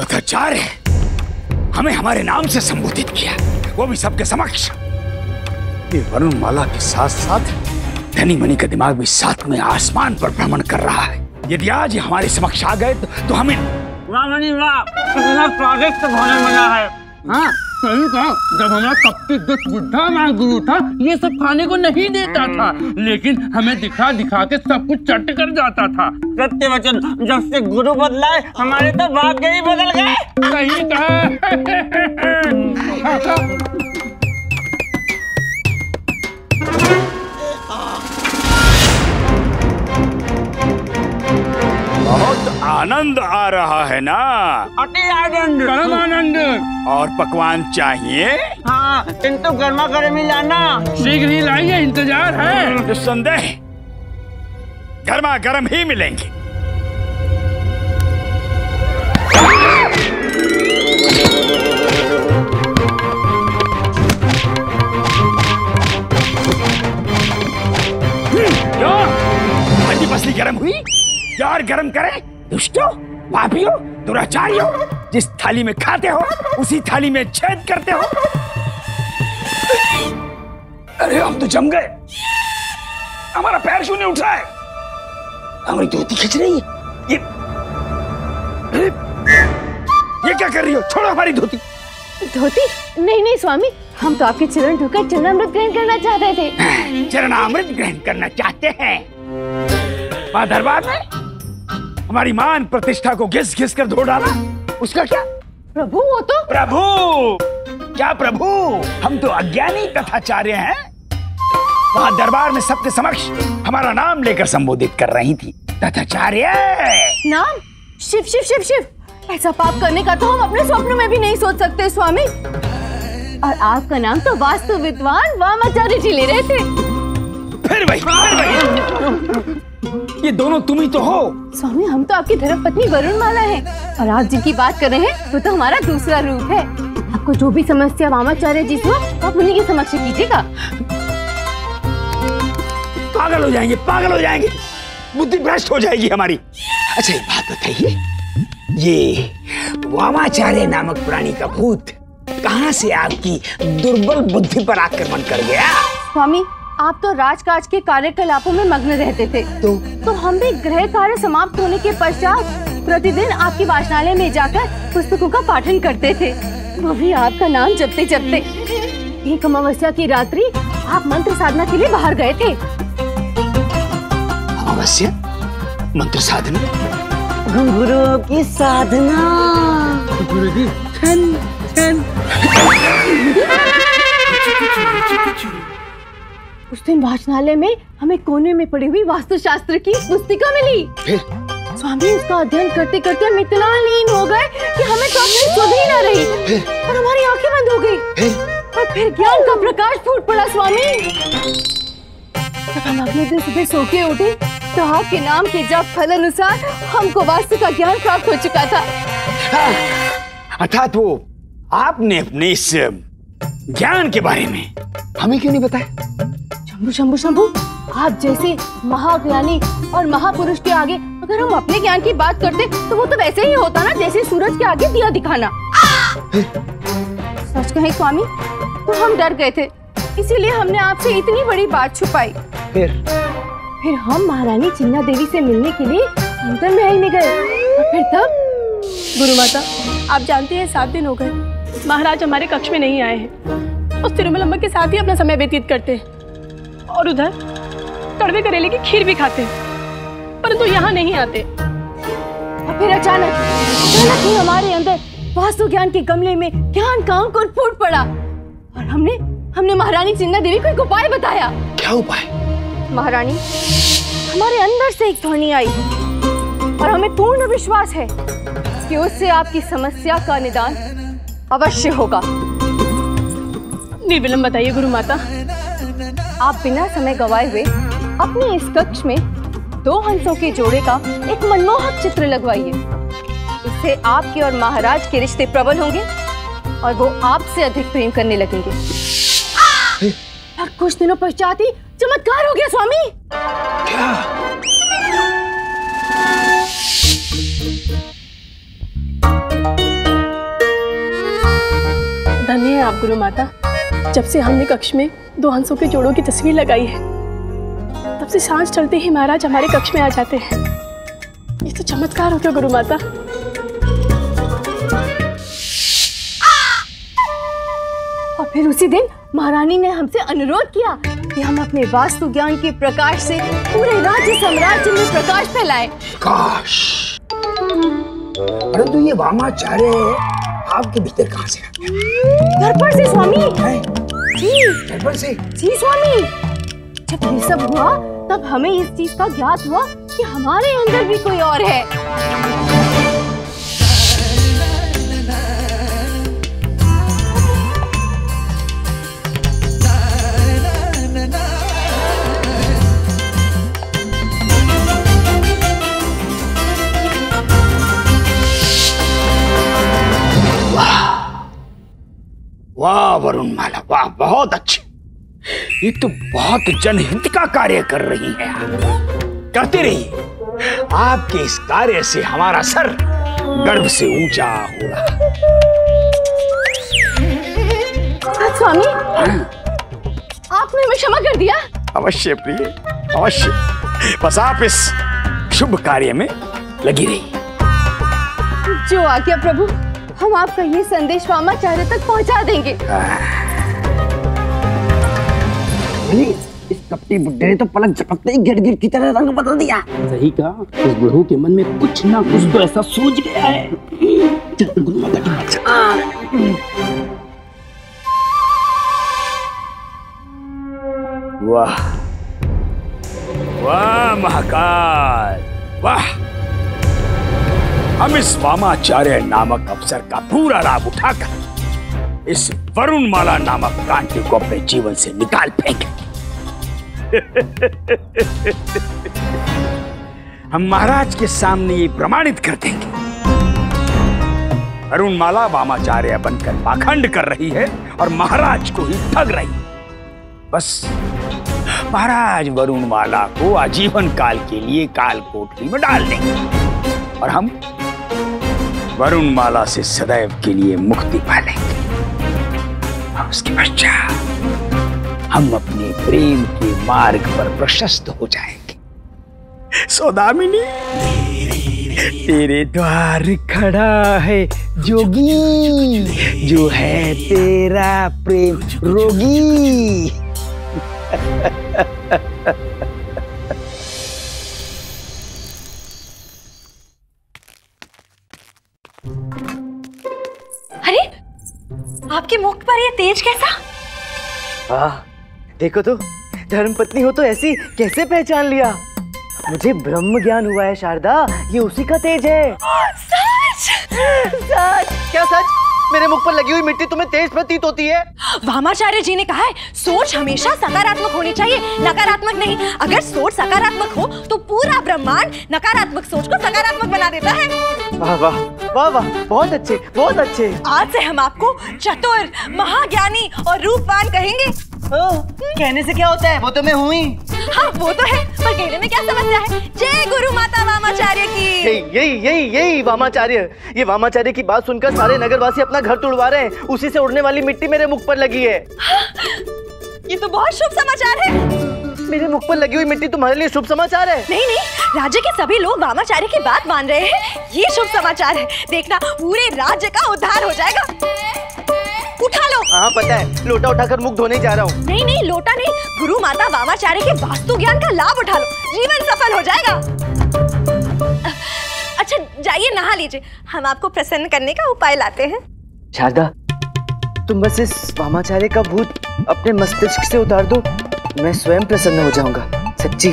तथाचार्य हमें हमारे नाम से संबोधित किया। वो भी सबके समक्ष। ये वरुण माला के साथ साथ धनी मनी का दिमाग भी साथ में आसमान पर भ्रमण कर रहा है। यदि आज हमारे समक्ष आ गए तो, तो हमें प्रोजेक्ट होने बना है। हाँ। सही कहा जब हमारा कपटी दुष्ट बुढ़ा हमारा गुरु था ये सब खाने को नहीं देता था। लेकिन हमें दिखा दिखा के सब कुछ चट कर जाता था। सत्य वचन जब से गुरु बदला है हमारे तो भाग्य ही बदल गए सही कहा। आनंद आ रहा है ना? अति आनंद। परम आनंद। और पकवान चाहिए? हाँ किंतु गर्मा गर्मी लाना। शीघ्र ही लाइए इंतज़ार है। निस्संदेह गर्मा गर्म ही मिलेंगे। क्यों? हड्डी पसली गर्म हुई? यार गर्म करे। दुष्टो पापियो दुराचारियो जिस थाली में खाते हो उसी थाली में छेद करते हो। अरे हम तो जम गए। हमारा पैर क्यों नहीं उठ रहा है। हमारी धोती खिंच रही है। ये अरे, ये क्या कर रही हो? छोड़ो हमारी धोती। धोती? नहीं नहीं स्वामी। हम तो आपके चरण ढोकर चरणामृत ग्रहण करना चाहते थे। चरणामृत ग्रहण करना चाहते हैं। दरबार में हमारी मान प्रतिष्ठा को घिस घिस कर धो डाला। उसका क्या? प्रभु वो तो प्रभु! क्या प्रभु? हम तो अज्ञानी तथाचार्य हैं। वहाँ दरबार में सबके समक्ष हमारा नाम लेकर संबोधित कर रही थी। तथाचार्य नाम? शिव शिव शिव शिव! ऐसा पाप करने का तो हम अपने स्वप्न में भी नहीं सोच सकते स्वामी। और आपका नाम तो वास्तु विद्वान वामाचार्य जी ले रहे थे। फिर वही फिर वही। ये दोनों तुम ही तो हो। स्वामी हम तो आपकी धर्म पत्नी वरुण माला है। और आप जिनकी बात कर रहे हैं वो तो हमारा दूसरा रूप है। आपको जो भी समस्या वामाचार्य जी को आप उन्हीं के समक्ष कीजिएगा। पागल हो जाएँगे पागल हो जाएँगे। बुद्धि भ्रष्ट हो जाएगी हमारी। अच्छा एक बात बताइए। ये वामाचार्य नामक प्राणी का भूत कहाँ से आपकी दुर्बल बुद्धि पर आक्रमण कर गया? स्वामी आप तो राजकाज के कार्यकलापों में मग्न रहते थे तो तो हम भी गृह कार्य समाप्त होने के पश्चात प्रतिदिन आपकी वाचनालय में जाकर पुस्तकों का पाठन करते थे वो भी आपका नाम जपते जपते एक अमावस्या की रात्रि आप मंत्र साधना के लिए बाहर गए थे अमावस्या मंत्र साधना गुरु की साधना गुरु जी उस दिन वाचनालय में हमें कोने में पड़ी हुई वास्तुशास्त्र की पुस्तिका मिली। फिर? स्वामी उसका अध्ययन करते करते हम इतना लीन हो गए कि हमें तो अपनी सुध ही न रही। और हमारी आँखें बंद हो गई। और फिर ज्ञान का प्रकाश फूट पड़ा स्वामी। जब हम अगले दिन सुबह सो के उठे तो आपके नाम के जब फल अनुसार हमको वास्तु का ज्ञान प्राप्त हो चुका था। अर्थात वो आपने अपने इस ज्ञान के बारे में। हमें क्यों नहीं बताया? शंभु शंभू शंभू आप जैसे महाज्ञानी और महापुरुष के आगे अगर हम अपने ज्ञान की बात करते तो वो तो वैसे ही होता ना जैसे सूरज के आगे दिया दिखाना। सच कहें स्वामी तो हम डर गए थे। इसीलिए हमने आपसे इतनी बड़ी बात छुपाई। फिर? फिर हम महारानी चिन्ना देवी से मिलने के लिए अंतर महल में गए। और फिर तब गुरु माता आप जानते हैं सात दिन हो गए। महाराज हमारे कक्ष में नहीं आए हैं। उस तिरुमलम्बा के साथ ही अपना समय व्यतीत करते हैं। और उधर कड़वे करेले की खीर भी खाते हैं। परंतु यहाँ नहीं आते। और फिर अचानक अचानक ही हमारे अंदर वास्तु ज्ञान के गमले में ज्ञान का अंकुर फूट पड़ा। और हमने हमने महारानी चिन्ना देवी को एक उपाय बताया। क्या उपाय? महारानी हमारे अंदर से एक ध्वनि आई। और हमें पूर्ण विश्वास है कि उससे आपकी समस्या का निदान अवश्य होगा। निर्विलंब बताइए गुरु माता। आप बिना समय गवाए हुए अपने इस कक्ष में दो हंसों के जोड़े का एक मनमोहक चित्र लगवाइए। इससे आपके और महाराज के रिश्ते प्रबल होंगे और वो आपसे अधिक प्रेम करने लगेंगे। कुछ दिनों पश्चात ही चमत्कार हो गया, स्वामी। क्या? आप गुरु माता। जब से हमने कक्ष में दो हंसों के जोड़ों की तस्वीर लगाई है तब से साँझ चलते ही महाराज हमारे कक्ष में आ जाते हैं। ये तो चमत्कार हो गया गुरु माता। और फिर उसी दिन महारानी ने हमसे अनुरोध किया कि हम अपने वास्तु ज्ञान के प्रकाश से पूरे राज्य साम्राज्य में प्रकाश फैलाएँ। काश। परंतु ये वामाचार्य आपके भीतर कहाँ से घर पर से स्वामी। हैं? जी। घर पर से? जी स्वामी। जब ये सब हुआ तब हमें इस चीज़ का ज्ञात हुआ कि हमारे अंदर भी कोई और है। वरुण माला वाह बहुत अच्छे। ये तो बहुत जनहित का कार्य कर रही हैं आप। करते रहिए। आपके इस कार्य से हमारा सर गर्व से ऊँचा हो रहा हाँ, स्वामी आपने हमें क्षमा कर दिया। अवश्य प्रिय अवश्य। बस आप इस शुभ कार्य में लगी रही जो आज्ञा प्रभु। हम आपका ये संदेश वामाचार्य तक पहुँचा देंगे। इस कपटी बुड्ढे ने तो पलक झपकते ही गिर गिर की तरह रंग बदल दिया। सही कहा इस बुढ़ऊ के मन में कुछ ना कुछ तो ऐसा सूझ गया है। वाह। वाह महाकाल। वाह। हम इस वामाचार्य नामक अवसर का पूरा लाभ उठाकर इस वरुण माला नामक कांटे को अपने जीवन से निकाल फेंके हम महाराज के सामने ये प्रमाणित कर देंगे। वरुण माला वामाचार्य बनकर पाखंड कर रही है और महाराज को ही ठग रही है। बस, महाराज वरुण माला को आजीवन काल के लिए काल कोठरी में डाल देंगे और हम वरुण माला से सदैव के लिए मुक्ति पालेंगे। और उसके पश्चात हम अपने प्रेम के मार्ग पर प्रशस्त हो जाएँगे। सौदामिनी, तेरे द्वार खड़ा है जोगी, जो है तेरा प्रेम रोगी। आपके मुख पर ये तेज कैसा? वाह देखो तो धर्म पत्नी हो तो ऐसी कैसे पहचान लिया? मुझे ब्रह्म ज्ञान हुआ है शारदा ये उसी का तेज है। सच? सच? क्या सच? मेरे मुख पर लगी हुई मिट्टी तुम्हें तेज प्रतीत होती है? वामाचार्य जी ने कहा है सोच हमेशा सकारात्मक होनी चाहिए नकारात्मक नहीं। अगर सोच सकारात्मक हो तो पूरा ब्रह्मांड नकारात्मक सोच को सकारात्मक बना देता है। वाह वाह वाह वाह बहुत अच्छे बहुत अच्छे। आज से हम आपको चतुर महाज्ञानी और रूपवान कहेंगे। ओ, कहने से क्या होता है? वो तो मैं हूँ ही। हाँ वो तो है पर कहने में क्या समस्या है? जय गुरु माता वामाचार्य की। यही यही यही यही वामाचार्य। ये वामाचार्य की बात सुनकर सारे नगरवासी अपना घर तुड़वा रहे हैं। उसी से उड़ने वाली मिट्टी मेरे मुख पर लगी है। हाँ, ये तो बहुत शुभ समाचार है। मेरे मुख पर लगी हुई मिट्टी तुम्हारे लिए शुभ समाचार है। नहीं नहीं राज्य के सभी लोग वामाचार्य की बात मान रहे हैं। ये शुभ समाचार है। देखना पूरे राज्य का उद्धार हो जाएगा। उठा लो। हाँ पता है लोटा उठाकर मुख धोने जा रहा हूँ। नहीं नहीं लोटा नहीं गुरु माता वामाचार्य के वास्तु ज्ञान का लाभ उठा लो। जीवन सफल हो जाएगा। अच्छा जाइए नहा लीजिए। हम आपको प्रसन्न करने का उपाय लाते हैं। शारदा तुम बस इस वामाचार्य का भूत अपने मस्तिष्क से उतार दो। मैं स्वयं प्रसन्न हो जाऊँगा सच्ची।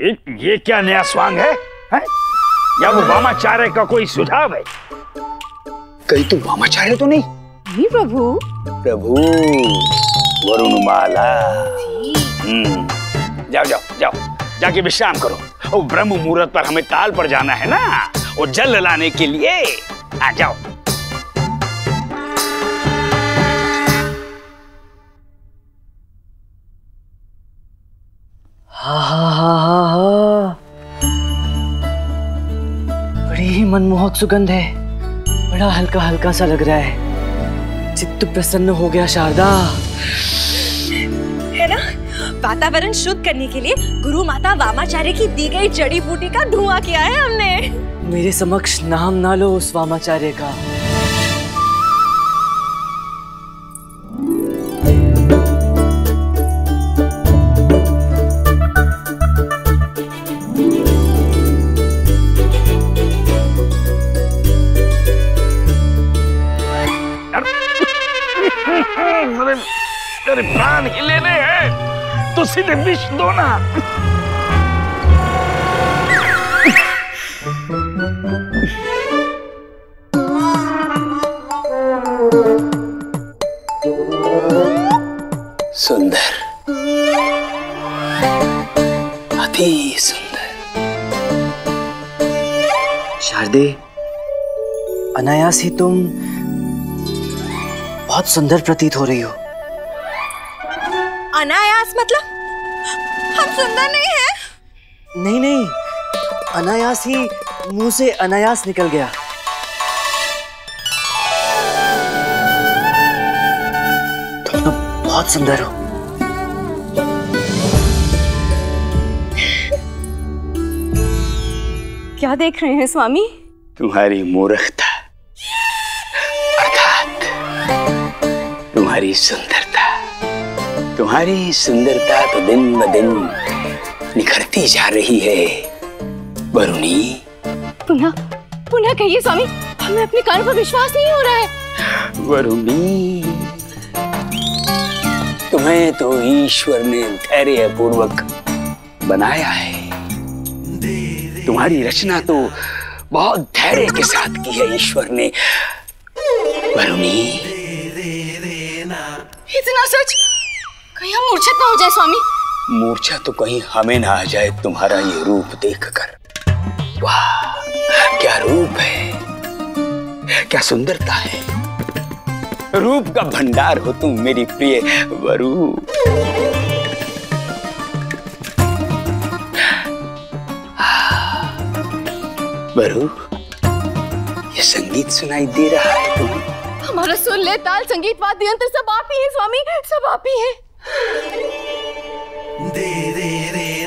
ये, ये क्या नया स्वांग है, है? या वो वामाचार्य का कोई सुझाव है? कहीं तो वामाचार्य तो नहीं। नहीं प्रभु। प्रभु। वरुण माला हम्म। जाओ जाओ जाओ। जाके विश्राम करो। और ब्रह्म मुहूर्त पर हमें ताल पर जाना है ना? और जल लाने के लिए। आ जाओ। हा हा हा हा बड़ी ही मनमोहक सुगंध है। बड़ा हल्का हल्का सा लग रहा है। चित्त प्रसन्न हो गया शारदा। है ना? वातावरण शुद्ध करने के लिए गुरु माता वामाचार्य की दी गई जड़ी बूटी का धुआँ किया है हमने। मेरे समक्ष नाम ना लो उस वामाचार्य का। मेरे प्राण ही लेने हैं। तो सीधे विष दो ना। सुंदर। अति सुंदर। शारदे, अनायास ही तुम बहुत सुंदर प्रतीत हो रही हो। सुंदर नहीं हैं? नहीं नहीं। अनायास ही मुँह से अनायास निकल गया। तुम तो बहुत सुंदर हो। क्या देख रहे हैं स्वामी? तुम्हारी मूर्खता अर्थात तुम्हारी सुंदरता। तुम्हारी सुंदरता तो दिन ब दिन निखरती जा रही है। वरुणी। पुनः पुनः कहिए स्वामी हमें अपने कान पर विश्वास नहीं हो रहा है। वरुणी तुम्हें तो ईश्वर ने धैर्य पूर्वक बनाया है। तुम्हारी रचना तो बहुत धैर्य के साथ की है ईश्वर ने। वरुणी। इतना सच? कहीं हम मूर्छित ना हो जाए स्वामी। मूर्छा तो कहीं हमें ना आ जाए, तुम्हारा ये रूप देखकर। वाह, क्या रूप है? क्या सुंदरता है? रूप का भंडार हो तुम मेरी प्रिय वरु। वरु, ये संगीत सुनाई दे रहा है तुम्हें। हमारा सुर ले, ताल संगीत वाद्य यंत्र सब आप ही हैं, स्वामी, सब आप ही हैं। मेरे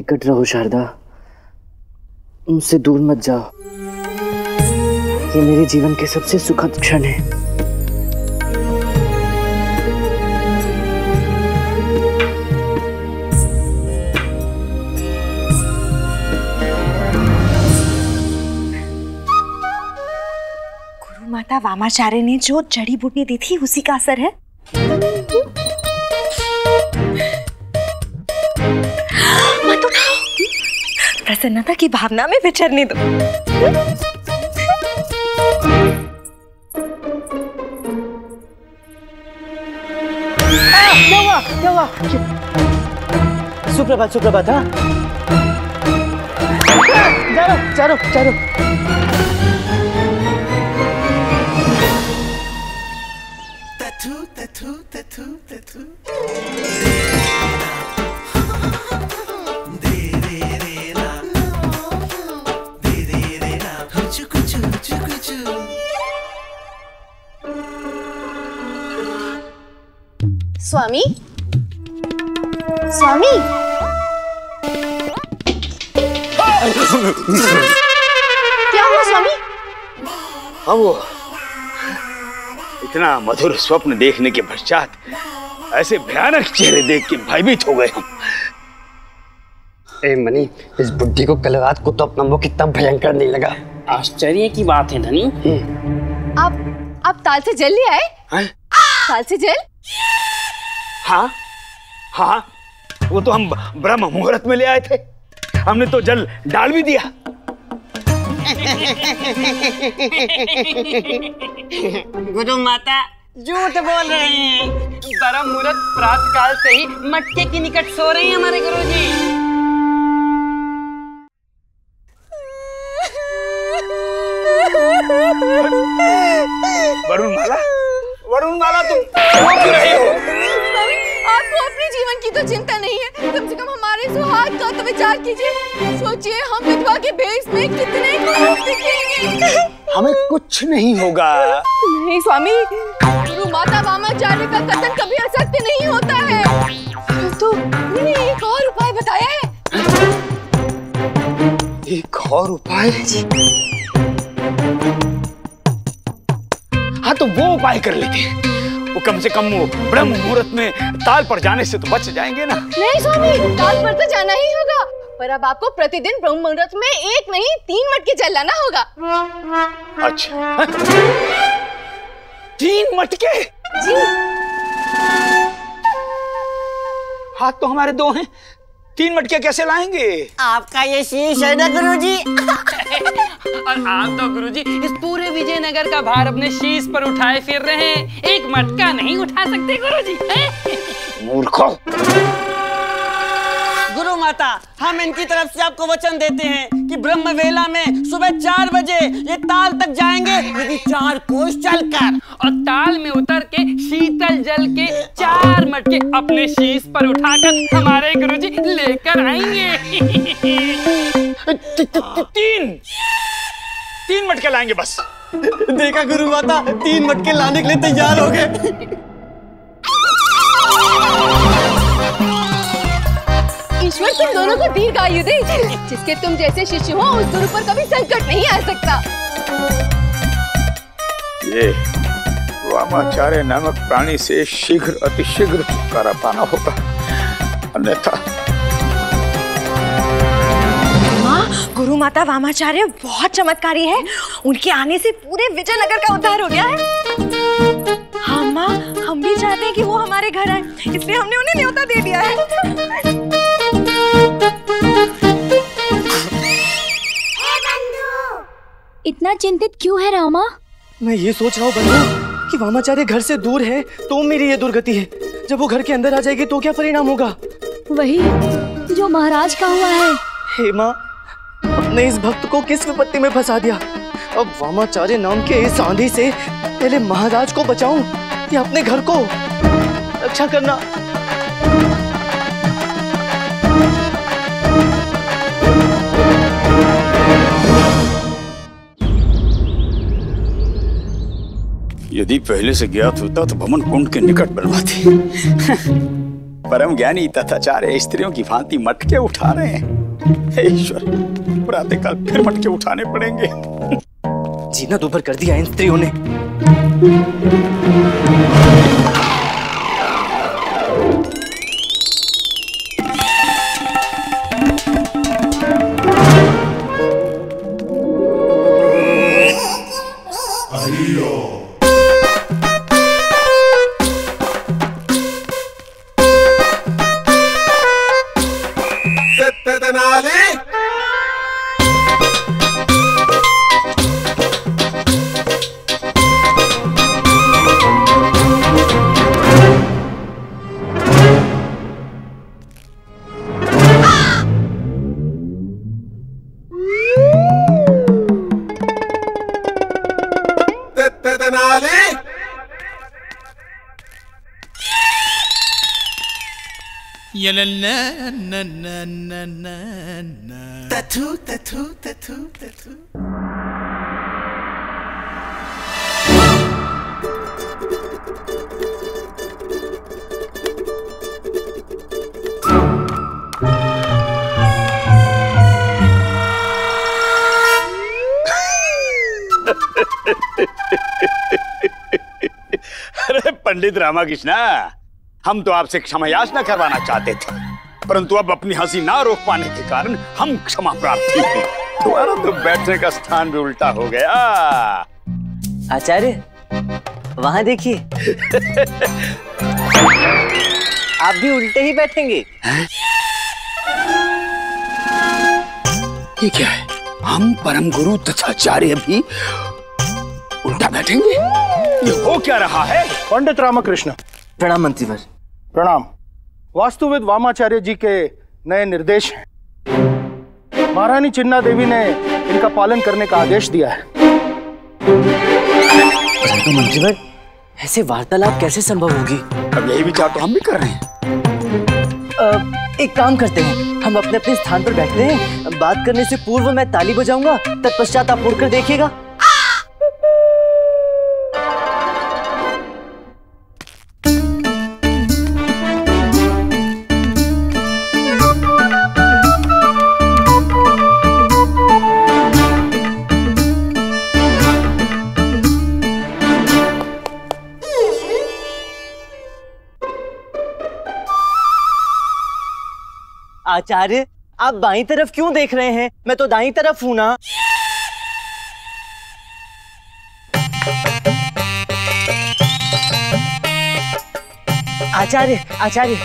निकट रहो शारदा। मुझसे दूर मत जाओ। ये मेरे जीवन के सबसे सुखद क्षण है। गुरु माता वामाचार्य ने जो जड़ी बूटी दी थी, उसी का असर है? प्रसन्नता की भावना में विचरने दो। हुआ? सुप्रभात सुप्रभात हाँ। चलो चलो चारो स्वामी स्वामी क्या हुआ स्वामी हाँ वो इतना मधुर स्वप्न देखने के पश्चात ऐसे भयानक चेहरे देख के भयभीत हो गए हम ए मनी इस बुद्धि को कल रात को तो अपना मुख कितना भयंकर नहीं लगा आश्चर्य की बात है धनी। आप आप ताल से जल ले आए हैं? ताल से जल हाँ? हाँ? वो तो हम ब्रह्म मुहूर्त में ले आए थे। हमने तो जल डाल भी दिया। गुरु माता झूठ बोल रहे हैं। बड़ा मुहूर्त प्रातः काल से ही मटके के निकट सो रहे हैं हमारे गुरुजी। वरुण माला वरुण माला तुम रही हो? आपको अपने जीवन की तो चिंता नहीं है। कम से कम हमारे सुहाग का तो विचार कीजिए। सोचिए हम विधवा के भेष में कितने दिखेंगे। हमें कुछ नहीं होगा। नहीं स्वामी। गुरु माता वामाचार्य का कथन कभी असत्य नहीं होता है। तो एक और उपाय बताया है। एक और उपाय? हाँ तो वो उपाय कर लेते हैं। वो कम से कम वो ब्रह्म मुहूर्त में ताल पर जाने से तो बच जाएँगे ना। नहीं स्वामी ताल पर तो जाना ही होगा। पर अब आपको प्रतिदिन ब्रह्म मुहूर्त में एक नहीं तीन मटके जल लाना होगा। अच्छा हा? तीन मटके? जी। हाथ तो हमारे दो हैं। तीन मटके कैसे लाएँगे? आपका ये शीश है ना गुरु जी और आप तो गुरु जी इस पूरे विजयनगर का भार अपने शीश पर उठाए फिर रहे हैं। एक मटका नहीं उठा सकते गुरु जी मूर्खो! माता हम इनकी तरफ़ से आपको वचन देते हैं कि ब्रह्म वेला में सुबह चार बजे ये ताल तक जाएँगे यदि चार कोस चलकर। और ताल में उतर के शीतल जल के चार मटके अपने शीश पर उठाकर हमारे गुरुजी लेकर आएँगे। तीन। तीन मटके लाएँगे बस। देखा गुरु माता तीन मटके लाने के लिए तैयार हो गए। ईश्वर तुम दोनों को दीर्घ आयु दे जिसके तुम जैसे शिष्य हो उस गुरु पर कभी संकट नहीं आ सकता। ये वामाचार्य नामक प्राणी से शीघ्र अतिशीघ्र छुटकारा पाना होगा। अन्यथा गुरु माता वामाचार्य बहुत चमत्कारी है। उनके आने से पूरे विजयनगर का उद्धार हो गया है। हाँ माँ हम भी चाहते हैं कि वो हमारे घर आए। इसलिए हमने उन्हें न्योता दे दिया है। इतना चिंतित क्यों है रामा? मैं ये सोच रहा हूँ बंधु कि वामाचार्य घर से दूर है तो मेरी ये दुर्गति है। जब वो घर के अंदर आ जाएगी तो क्या परिणाम होगा? वही जो महाराज का हुआ है। हे माँ अपने इस भक्त को किस विपत्ति में फंसा दिया? अब वामाचार्य नाम के इस आंधी से पहले महाराज को बचाऊं या अपने घर को? रक्षा करना। यदि पहले से ज्ञात होता तो भवन कुंड के निकट बनवाती। परम ज्ञानी तथाचार्य स्त्रियों की भांति मटके उठा रहे हैं। ईश्वर, प्रातः काल फिर मटके उठाने पड़ेंगे। जीना दोपहर कर दिया इन स्त्रियों ने। अरे पंडित रामा रामाकृष्णा हम तो आपसे क्षमा याचना करवाना चाहते थे परंतु अब अपनी हँसी ना रोक पाने के कारण हम क्षमा प्रार्थी हैं तुम्हारा तो बैठने का स्थान भी उल्टा हो गया। आचार्य वहाँ देखिए। आप भी उल्टे ही बैठेंगे। ये क्या है? हम परम गुरु तथा आचार्य भी उल्टा बैठेंगे? ये हो क्या रहा है? पंडित रामकृष्ण प्रणाम मंत्रीवर प्रणाम। वास्तुविद वामाचार्य जी के नए निर्देश हैं। महारानी चिन्ना देवी ने इनका पालन करने का आदेश दिया है। परंतु मंत्रीवर ऐसे वार्तालाप कैसे संभव होगी? अब यही विचार तो हम भी कर रहे हैं। अ, एक काम करते हैं। हम अपने अपने स्थान पर बैठते हैं। बात करने से पूर्व मैं ताली बजाऊँगा तत्पश्चात आप मुड़कर देखिएगा। आचार्य आप बाई तरफ़ क्यों देख रहे हैं? मैं तो दाई तरफ़ हूँ ना। आचार्य आचार्य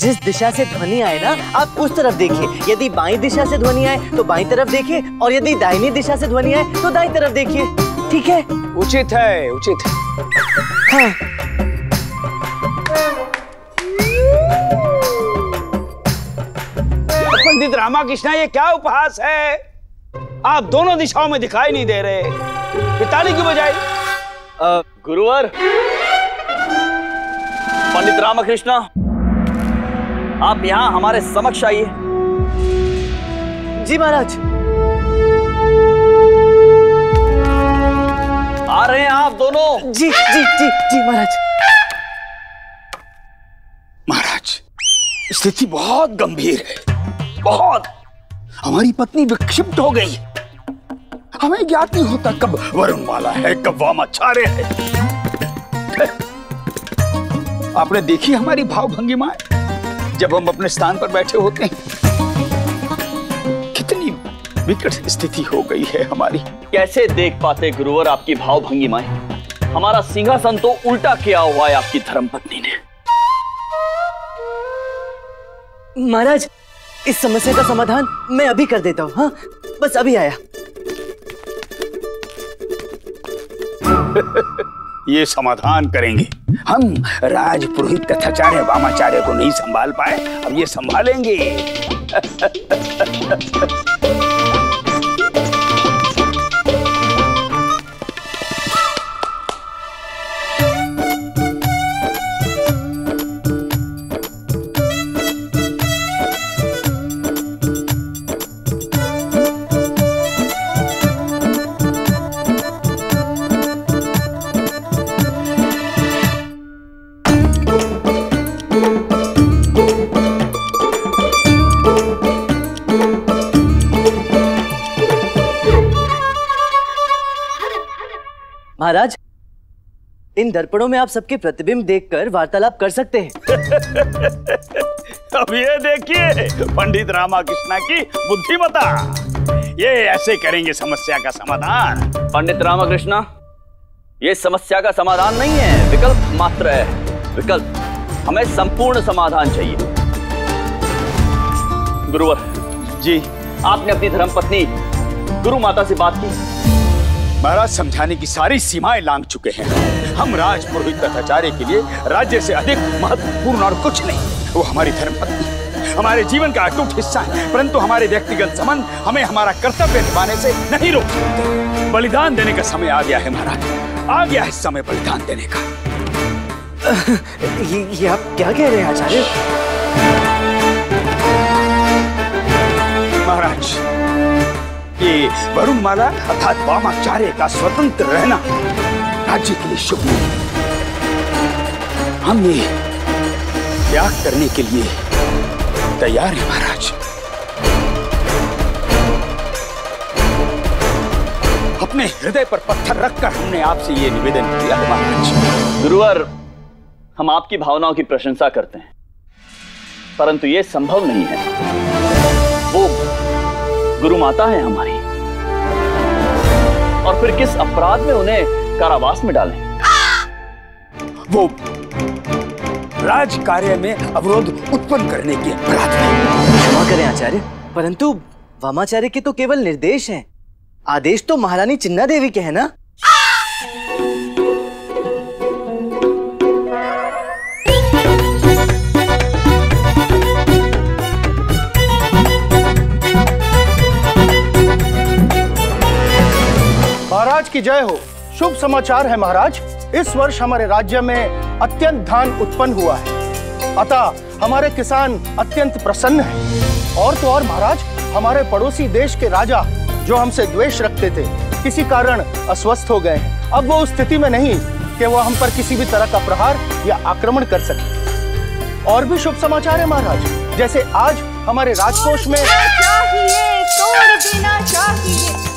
जिस दिशा से ध्वनि आए ना आप उस तरफ़ देखिए। यदि बाई दिशा से ध्वनि आए तो बाई तरफ़ देखिए और यदि दाहिनी दिशा से ध्वनि आए तो दाई तरफ़ देखिए। ठीक है? उचित है उचित है। हाँ। पंडित रामाकृष्णा ये क्या उपहास है? आप दोनों दिशाओं में दिखाई नहीं दे रहे। पिताली की बजाय। गुरुवर। पंडित रामकृष्ण आप यहाँ हमारे समक्ष आइए। जी महाराज। आ रहे हैं आप दोनों। जी जी जी जी महाराज। महाराज स्थिति बहुत गंभीर है। बहुत। हमारी पत्नी विक्षिप्त हो गई। हमें ज्ञात नहीं होता कब वरुणमाला है कब वामाचार्य है। आपने देखी हमारी भाव भंगिमाएँ जब हम अपने स्थान पर बैठे होते हैं कितनी विकट स्थिति हो गई है हमारी। कैसे देख पाते गुरुवर आपकी भाव भंगिमाएँ हमारा सिंहासन तो उल्टा किया हुआ है आपकी धर्मपत्नी ने। महाराज इस समस्या का समाधान मैं अभी कर देता हूँ हाँ? बस अभी आया। ये समाधान करेंगे। हम राजपुरोहित तथाचार्य वामाचार्य को नहीं संभाल पाए, अब ये संभालेंगे। इन दर्पणों में आप सबके प्रतिबिंब देखकर वार्तालाप कर सकते हैं। अब ये देखिए पंडित रामाकृष्णा की बुद्धिमता। ये ऐसे करेंगे समस्या का समाधान। पंडित रामकृष्णा ये समस्या का समाधान नहीं है विकल्प मात्र है। विकल्प हमें संपूर्ण समाधान चाहिए। गुरुवर जी। आपने अपनी धर्मपत्नी गुरु माता से बात की। महाराज समझाने की सारी सीमाएँ लांग चुके हैं। हम राज पुरोहित तथाचार्य के लिए राज्य से अधिक महत्वपूर्ण और कुछ नहीं वो हमारी धर्मपत्नी। हमारे जीवन का अटूट हिस्सा है परंतु हमारे व्यक्तिगत संबंध हमें हमारा कर्तव्य निभाने से नहीं रोक सकते। बलिदान देने का समय आ गया है महाराज आ गया है समय बलिदान देने का। ये, ये आप क्या कह रहे हैं आचार्य? ये वरुण माला अर्थात वामाचार्य का स्वतंत्र रहना राज्य के लिए शुभ नहीं। हम त्याग करने के लिए तैयार है महाराज। अपने हृदय पर पत्थर रखकर हमने आपसे ये निवेदन किया महाराज। गुरुवर, हम आपकी भावनाओं की प्रशंसा करते हैं, परंतु यह संभव नहीं है। गुरु माता है हमारी। और फिर किस अपराध में उन्हें कारावास में डालें? वो राज कार्य में अवरोध उत्पन्न करने के अपराध में क्षमा करें आचार्य परंतु वामाचार्य के तो केवल निर्देश हैं। आदेश तो महारानी चिन्ना देवी के है ना? महाराज की जय हो। शुभ समाचार है महाराज। इस वर्ष हमारे राज्य में अत्यंत धान उत्पन्न हुआ है। अतः हमारे किसान अत्यंत प्रसन्न हैं। और तो और महाराज, हमारे पड़ोसी देश के राजा जो हमसे द्वेष रखते थे, किसी कारण अस्वस्थ हो गए हैं। अब वो उस स्थिति में नहीं कि वो हम पर किसी भी तरह का प्रहार या आक्रमण कर सके। और भी शुभ समाचार है महाराज, जैसे आज हमारे राजकोष में चाहिए तोड़ देना चाहिए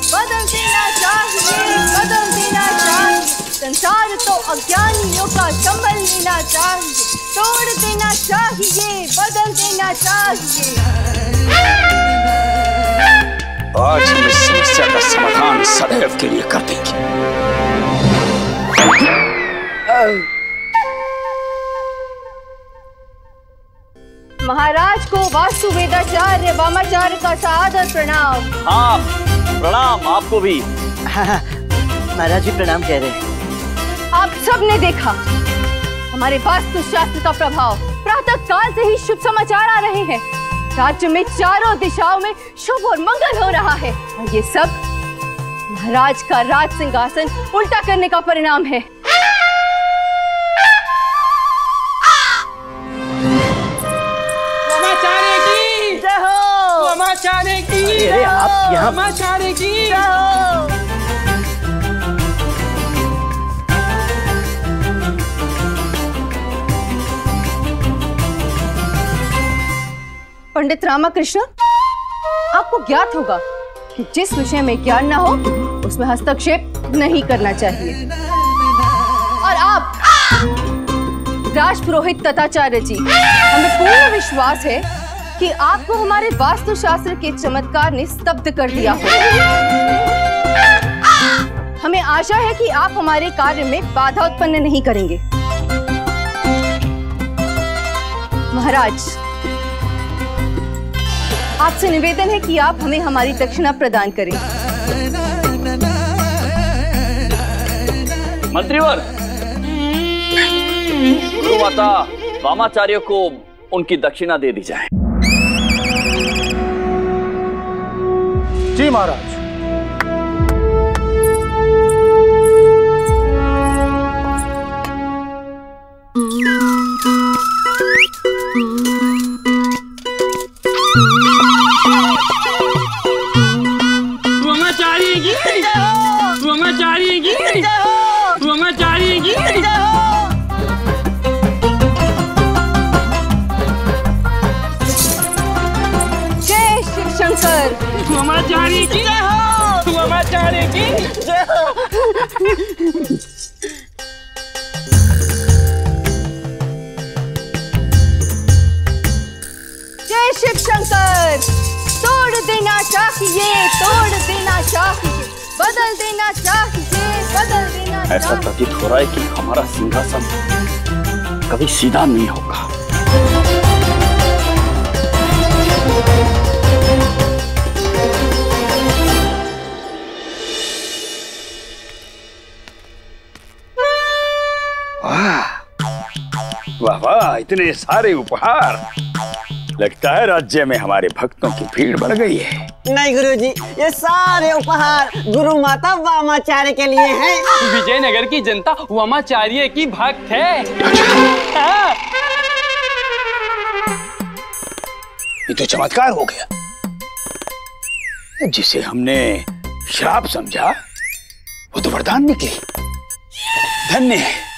संसार तो अज्ञानियों का संभल लेना चाहिए। तोड़ देना चाहिए बदल देना चाहिए। आज हम इस समस्या का समाधान सदैव के लिए कर देंगे। महाराज को वास्तु वेदाचार्य वामाचार्य का सादर प्रणाम। हाँ प्रणाम आपको भी। महाराज जी प्रणाम कह रहे हैं। आप सबने देखा। हमारे वास्तु शास्त्र का प्रभाव प्रातः काल से ही शुभ समाचार आ रहे हैं। राज्य में चारों दिशाओं में शुभ और मंगल हो रहा है। और ये सब महाराज का राज सिंहासन उल्टा करने का परिणाम है। की जय हो! की आप यहाँ पंडित रामाकृष्ण, आपको ज्ञात होगा कि जिस विषय में ज्ञान ना हो, उसमें हस्तक्षेप नहीं करना चाहिए। और आप राज पुरोहित तथाचार्य जी, हमें पूर्ण विश्वास है कि आपको हमारे वास्तु शास्त्र के चमत्कार ने स्तब्ध कर दिया हो। हमें आशा है कि आप हमारे कार्य में बाधा उत्पन्न नहीं करेंगे। महाराज आपसे निवेदन है कि आप हमें हमारी दक्षिणा प्रदान करें। मंत्रीवर। गुरु माता वामाचार्य को उनकी दक्षिणा दे दी जाए। जी महाराज। चाहिए तोड़ देना चाहिए बदल देना चाहिए बदल देना ऐसा प्रतीत हो रहा है कि हमारा सिंहासन कभी सीधा नहीं होगा। वाह वाह इतने सारे उपहार। लगता है राज्य में हमारे भक्तों की भीड़ बढ़ गई है। नहीं गुरुजी ये सारे उपहार गुरु माता वामाचार्य के लिए हैं। विजयनगर की जनता वामाचार्य की भक्त है। हाँ। ये तो चमत्कार हो गया। जिसे हमने श्राप समझा वो तो वरदान निकली। धन्य है।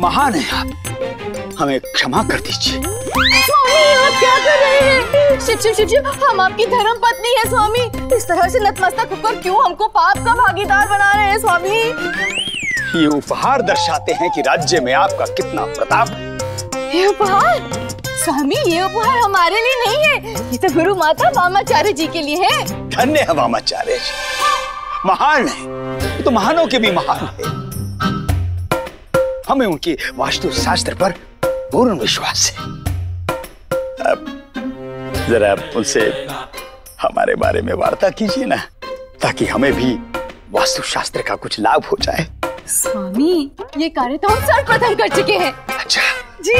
महान है आप। हमें क्षमा कर दीजिए। स्वामी आप क्या कर रहे हैं? शिव शिव शिव शिव हम आपकी धर्म पत्नी है स्वामी। इस तरह से नतमस्तक होकर क्यों हमको पाप का भागीदार बना रहे हैं स्वामी? ये उपहार दर्शाते हैं कि राज्य में आपका कितना प्रताप। ये उपहार? स्वामी ये उपहार हमारे लिए नहीं है। ये तो गुरु माता वामाचार्य जी के लिए है। धन्य है वामाचार्य जी। महान है। तो महानों के भी महान है। हमें उनकी वास्तु शास्त्र पर पूर्ण विश्वास है। अब जरा उनसे हमारे बारे में वार्ता कीजिए ना ताकि हमें भी वास्तु शास्त्र का कुछ लाभ हो जाए। स्वामी ये कार्य तो हम सर्वप्रथम कर चुके हैं। अच्छा। जी।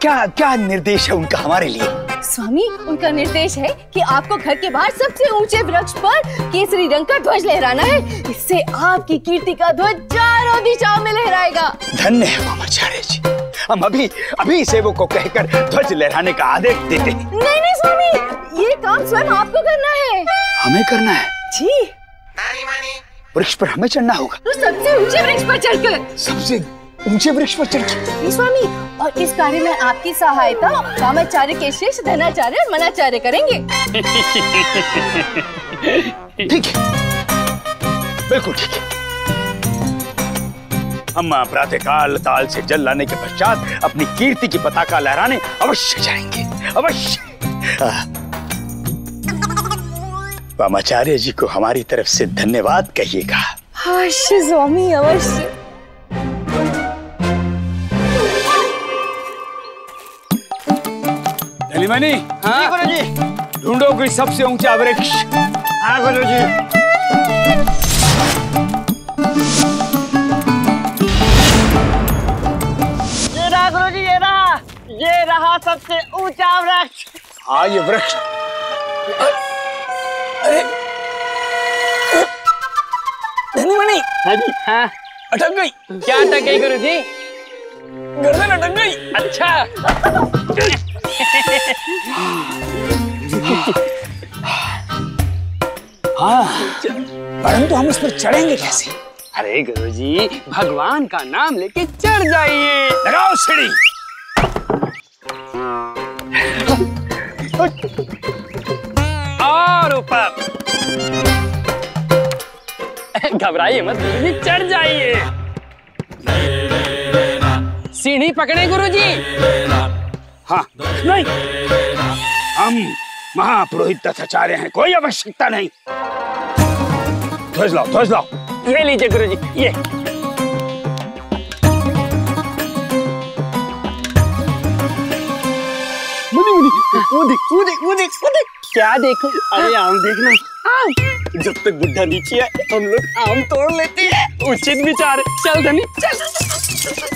क्या क्या निर्देश है उनका हमारे लिए? स्वामी उनका निर्देश है कि आपको घर के बाहर सबसे ऊँचे वृक्ष पर केसरी रंग का ध्वज लहराना है। इससे आपकी कीर्ति का ध्वज चारों दिशाओं में लहराएगा। धन्य है वामाचार्य जी। हम अभी अभी सेवक को कहकर ध्वज लहराने का आदेश देते हैं। नहीं नहीं स्वामी ये काम स्वयं आपको करना है। हमें करना है? जी। वृक्ष पर हमें चढ़ना होगा। तो सबसे ऊँचे वृक्ष पर चढ़कर। सबसे ऊँचे वृक्ष पर चढ़ स्वामी और इस कार्य में आपकी सहायता वामाचार्य के शिष्य धनाचार्य और मनाचार्य करेंगे। ठीक है। बिल्कुल ठीक है। हम प्रातःकाल ताल से जल लाने के पश्चात अपनी कीर्ति की पताका लहराने अवश्य जाएँगे। अवश्य। वामाचार्य जी को हमारी तरफ़ से धन्यवाद कहिएगा। अवश्य स्वामी अवश्य। धनीमणि हाँ? गुरुजी। ढूंढो कोई सबसे ऊँचा वृक्ष। हाँ गुरुजी। ये रहा गुरुजी ये रहा। ये रहा सबसे ऊँचा वृक्ष। हाँ ये वृक्ष। अरे। धनीमणि हाँ जी। हाँ। अटक गई। क्या अटक गई गुरु जी गर्दन अटक गई। अच्छा। हाँ परंतु हम इस पर चढ़ेंगे कैसे? अरे गुरु जी भगवान का नाम लेके चढ़ जाइए। लगाओ सीढ़ी। और ऊपर। घबराइए मत गुरु जी चढ़ जाइए। सीढ़ी पकड़े गुरु जी हाँ। नहीं। हम महापुरोहित तथाचार्य हैं कोई आवश्यकता नहीं। ध्वज लाओ ध्वज लाओ ये। लीजिए गुरु जी ये क्या देखो? अरे आम देखना। आम। जब तक बुढ़ा नीचे है हम लोग आम तोड़ लेते हैं। उचित विचार। चल धनी चल।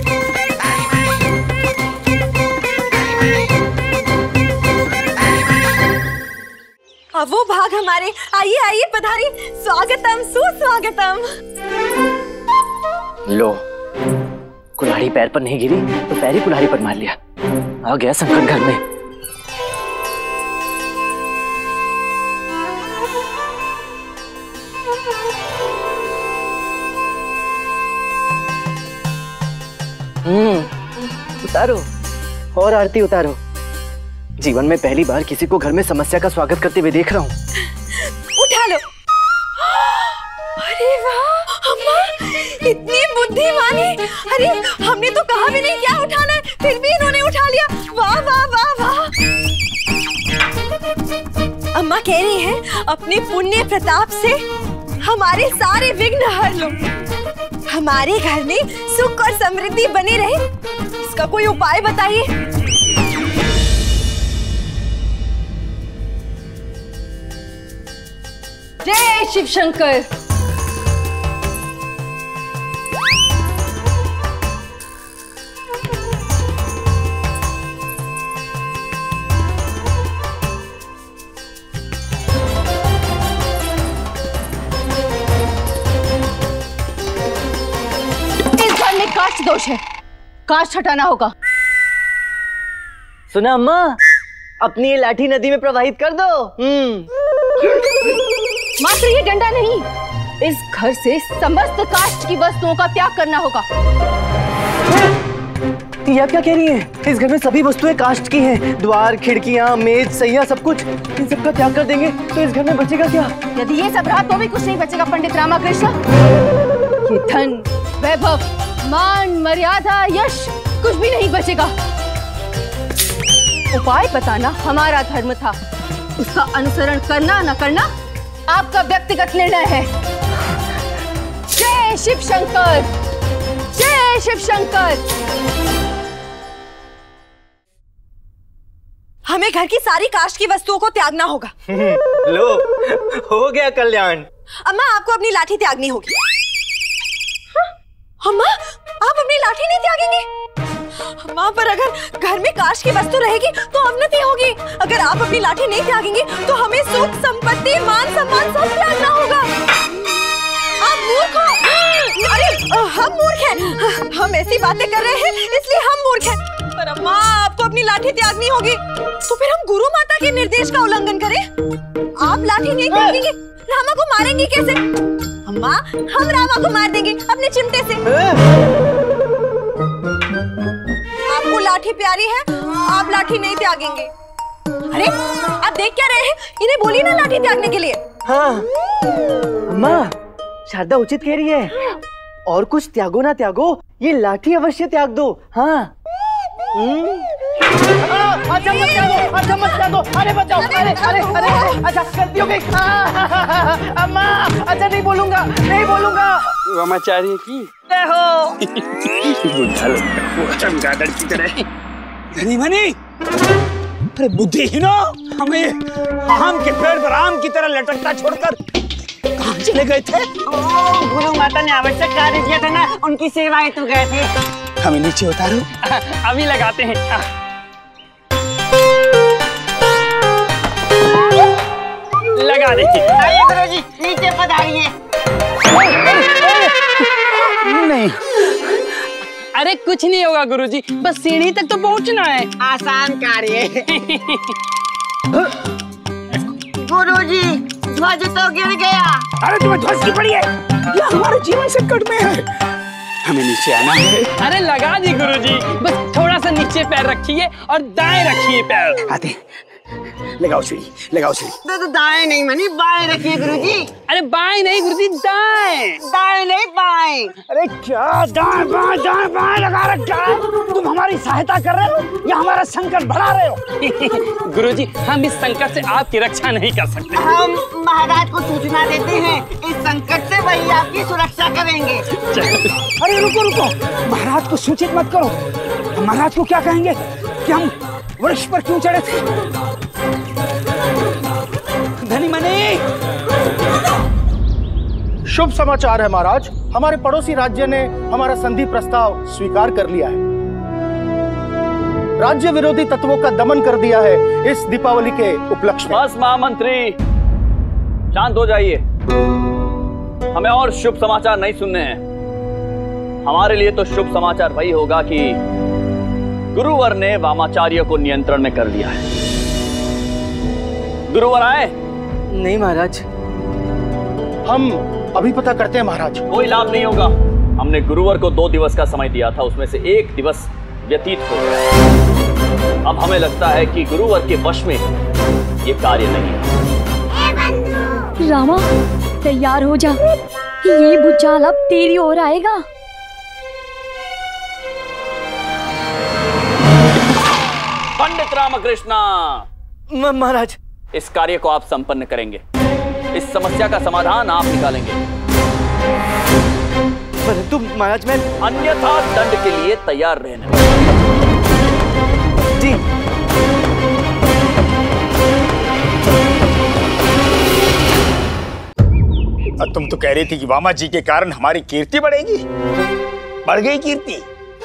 वो भाग हमारे। आइए आइए पधारी स्वागतम, सुस्वागतम। लो, कुल्हाड़ी पैर पर नहीं गिरी तो पैर ही कुल्हाड़ी पर मार लिया। आ गया संकट घर में। हम्म उतारो, और आरती उतारो। जीवन में पहली बार किसी को घर में समस्या का स्वागत करते हुए देख रहा हूँ। उठा लो। अरे वाह, अम्मा, इतनी बुद्धिमानी। अरे, हमने तो कहा भी नहीं क्या उठाना है, फिर भी इन्होंने उठा लिया। वाह वाह वाह वाह। अम्मा कह रही है, अपने पुण्य प्रताप से हमारे सारे विघ्न हर लो। हमारे घर में सुख और समृद्धि बनी रहे। इसका कोई उपाय बताइए? जय शिव शंकर। दोष है। हटाना होगा। सुना अम्मा, अपनी ये लाठी नदी में प्रवाहित कर दो। हम्म। मात्र ये डंडा नहीं इस घर से समस्त कास्ट की वस्तुओं का त्याग करना होगा। ये आप क्या कह रही हैं? इस घर में सभी वस्तुएँ कास्ट की हैं। द्वार खिड़कियाँ मेज सैया सब कुछ इन सब का त्याग कर देंगे तो इस घर में बचेगा क्या? यदि ये सब रहा तो भी कुछ नहीं बचेगा पंडित रामाकृष्ण। ये धन वैभव मान मर्यादा यश कुछ भी नहीं बचेगा। उपाय बताना हमारा धर्म था। उसका अनुसरण करना न करना आपका व्यक्तिगत निर्णय है। जय शिव शंकर। जय शिव शंकर। हमें घर की सारी कास्ट की वस्तुओं को त्यागना होगा। लो हो गया कल्याण। अम्मा आपको अपनी लाठी त्यागनी होगी। हाँ? अम्मा आप अपनी लाठी नहीं त्यागेंगे? अम्मा पर अगर घर में काश की वस्तु रहेगी तो अवनति होगी। अगर आप अपनी लाठी नहीं त्यागेंगे तो हमें सुख, संपत्ति, मान सम्मान सब त्यागना होगा। आप मूर्ख हो। अरे, हम मूर्ख हैं। हम ऐसी बातें कर रहे हैं, इसलिए हम मूर्ख हैं। पर अम्मा आपको अपनी लाठी त्यागनी होगी। तो फिर हम गुरु माता के निर्देश का उल्लंघन करें? आप लाठी नहीं त्यागेंगे, रामा को मारेंगे कैसे? अम्मा हम रामा को मार देंगे अपने चिमटे से। लाठी प्यारी है आप लाठी नहीं त्यागेंगे। अरे आप देख क्या रहे हैं? इन्हें बोली ना लाठी त्यागने के लिए। हाँ। अम्मा शारदा उचित कह रही है। और कुछ त्यागो ना त्यागो ये लाठी अवश्य त्याग दो। हाँ। हम्म? अच्छा मत त्यागो अच्छा मत त्यागो अरे बचाओ अरे अरे अरे अच्छा गलती हो गई अम्मा अच्छा नहीं बोलूँगा नहीं बोलूँगा। वामाचार्य की? बुढ़ा लड़का, चमगादड़ की तरह। धनी अरे बुद्धिहीनो हमें आम के पेड़ पर आम की तरह लटकता छोड़कर कहाँ चले गए थे? गुरु माता ने आवश्यक कार्य किया था ना उनकी सेवा हेतु गए थे। हमें नीचे उतारो। अभी लगाते हैं। लगा आइए गुरु जी नीचे पधारिए नहीं। अरे कुछ नहीं होगा गुरुजी बस सीढ़ी तक तो पहुँचना है। आसान कार्य गुरु जी ध्वज तो गिर गया। अरे तुम्हें ध्वज की पड़ी है। यह हमारे जीवन संकट में है। हमें नीचे आना है। अरे लगा दी गुरुजी बस थोड़ा सा नीचे पैर रखिए और दाएँ रखिए पैर। आते लगाओ सीढ़ी लगाओ सीढ़ी तो, तो दाएँ नहीं मनी बाएँ रखिए गुरु जी अरे बाएँ नहीं गुरुजी दाएँ। दाएँ नहीं बाएँ। अरे क्या दाएँ बाएँ दाएँ बाएँ लगा रखा है? तुम हमारी सहायता कर रहे हो या हमारा संकट बढ़ा रहे हो? गुरुजी हम इस संकट से आपकी रक्षा नहीं कर सकते। हम महाराज को सूचना देते हैं इस संकट से वही आपकी सुरक्षा करेंगे। अरे रुको रुको। महाराज को सूचित मत करो। महाराज को क्या कहेंगे? कि हम वृक्ष पर क्यों चढ़े थे? धनी मनी! शुभ समाचार है महाराज। हमारे पड़ोसी राज्य ने हमारा संधि प्रस्ताव स्वीकार कर लिया है। राज्य विरोधी तत्वों का दमन कर दिया है इस दीपावली के उपलक्ष्य में। बस महामंत्री शांत हो जाइए। हमें और शुभ समाचार नहीं सुनने हैं। हमारे लिए तो शुभ समाचार वही होगा कि गुरुवर ने वामाचार्य को नियंत्रण में कर लिया है। गुरुवर आए। नहीं महाराज। हम अभी पता करते हैं महाराज। कोई लाभ नहीं होगा। हमने गुरुवर को दो दिवस का समय दिया था उसमें से एक दिवस व्यतीत हो गया। अब हमें लगता है कि गुरुवर के वश में ये कार्य नहीं है। रामा तैयार हो जा। ये भूचाल अब तेरी ओर आएगा। पंडित रामकृष्णा। महाराज। इस कार्य को आप संपन्न करेंगे। इस समस्या का समाधान आप निकालेंगे। परंतु महाराज मैं अन्यथा दंड के लिए तैयार रहना जी। तुम तो कह रही थी कि वामा जी के कारण हमारी कीर्ति बढ़ेगी। बढ़ गई कीर्ति।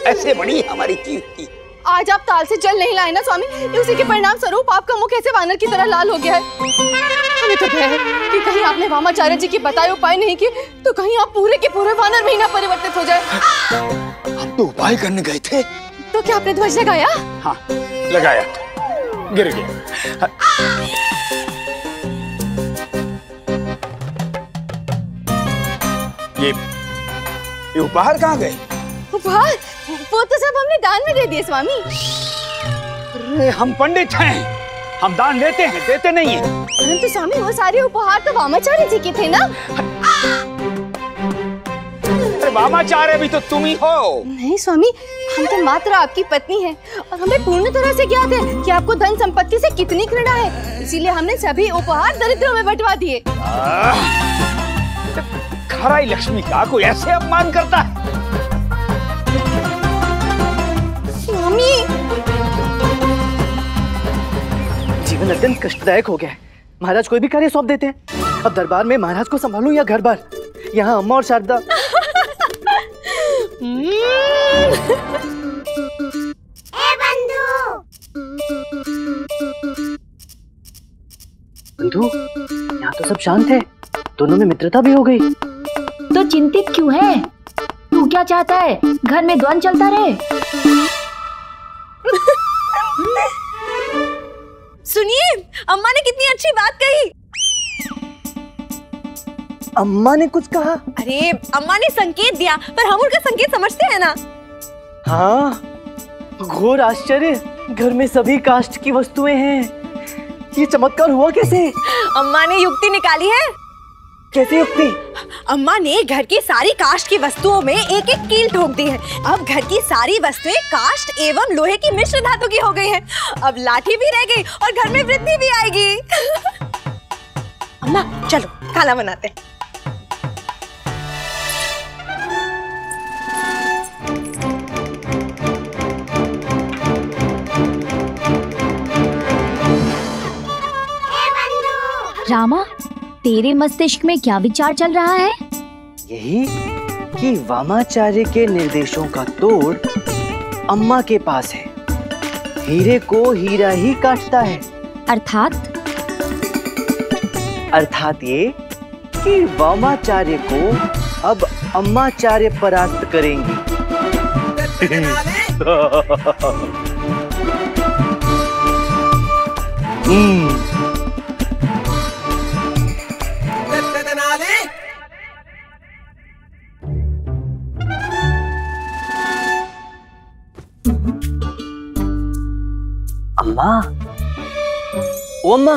ऐसे बढ़ी हमारी कीर्ति। आज आप ताल से जल नहीं लाए ना स्वामी? उसी के परिणाम स्वरूप आपका मुख ऐसे वानर की तरह लाल हो गया है। हमें तो भय है कि कहीं आपने वामाचार्य जी के बताए उपाय नहीं किए तो कहीं आप पूरे के पूरे वानर में ही ना परिवर्तित हो जाए। हम तो उपाय करने गए थे। तो क्या आपने ध्वज लगाया? हाँ लगाया। गिर गया। ये ये उपहार कहाँ गए? उपहार? वो तो सब हमने दान में दे दिए स्वामी। अरे हम पंडित हैं। हम दान लेते हैं देते नहीं है। परंतु स्वामी वो सारे उपहार तो वामाचार्य जी के थे ना? अरे वामाचार्य भी तो तुम ही हो। नहीं स्वामी हम तो मात्र आपकी पत्नी हैं। और हमें पूर्ण तरह से ज्ञात है कि आपको धन संपत्ति से कितनी घृणा है। इसीलिए हमने सभी उपहार दरिद्रों में बंटवा दिए। खराई लक्ष्मी का कोई ऐसे अपमान करता है? स्वामी जीवन अत्यंत कष्टदायक हो गया है। महाराज कोई भी कार्य सौंप देते हैं। अब दरबार में महाराज को संभालू या घर बार? यहाँ अम्मा और शारदा। बंधु यहाँ तो सब शांत है। दोनों में मित्रता भी हो गई। तो चिंतित क्यों है? तू क्या चाहता है? घर में द्वंद चलता रहे। सुनिए अम्मा ने कितनी अच्छी बात कही। अम्मा ने कुछ कहा? अरे अम्मा ने संकेत दिया पर हम उनका संकेत समझते हैं ना। हाँ घोर आश्चर्य घर में सभी कास्ट की वस्तुएँ हैं। ये चमत्कार हुआ कैसे? अम्मा ने युक्ति निकाली है? कैसे युक्ति अम्मा ने घर की सारी कास्ट की वस्तुओं में एक एक कील ठोक दी है। अब घर की सारी वस्तुएँ कास्ट एवं लोहे की मिश्र धातु की हो गई हैं। अब लाठी भी रह गई और घर में वृद्धि भी आएगी। अम्मा चलो खाना बनाते हैं। रामा तेरे मस्तिष्क में क्या विचार चल रहा है? यही कि वामाचार्य के निर्देशों का तोड़ अम्मा के पास है। हीरे को हीरा ही काटता है। अर्थात? अर्थात ये कि वामाचार्य को अब अम्माचार्य परास्त करेंगी। हम्म अम्मा। ओ अम्मा।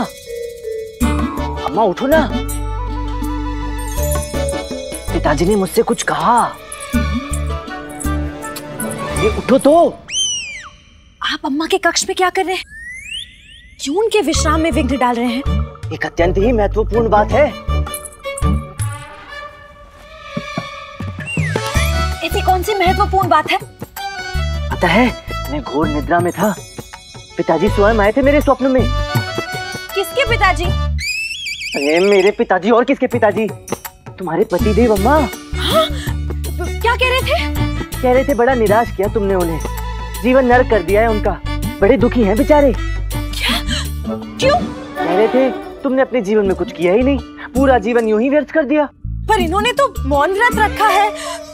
अम्मा उठो ना। पिताजी ने मुझसे कुछ कहा। ये उठो तो। आप अम्मा के कक्ष में क्या कर रहे हैं? क्यों उनके विश्राम में विघ्न डाल रहे हैं। एक अत्यंत ही महत्वपूर्ण बात है। ऐसी कौन सी महत्वपूर्ण बात है? पता है? मैं घोर निद्रा में था। पिताजी स्वयं आए थे मेरे स्वप्न में। किसके पिताजी? अरे मेरे पिताजी और किसके पिताजी? तुम्हारे पति देव अम्मा। हाँ? क्या कह रहे थे? कह रहे थे बड़ा निराश किया तुमने उन्हें। जीवन नरक कर दिया है उनका। बड़े दुखी हैं बेचारे। क्या? क्यों? कह रहे थे तुमने अपने जीवन में कुछ किया ही नहीं। पूरा जीवन यूँ ही व्यर्थ कर दिया। पर इन्होंने तो मौन व्रत रखा है।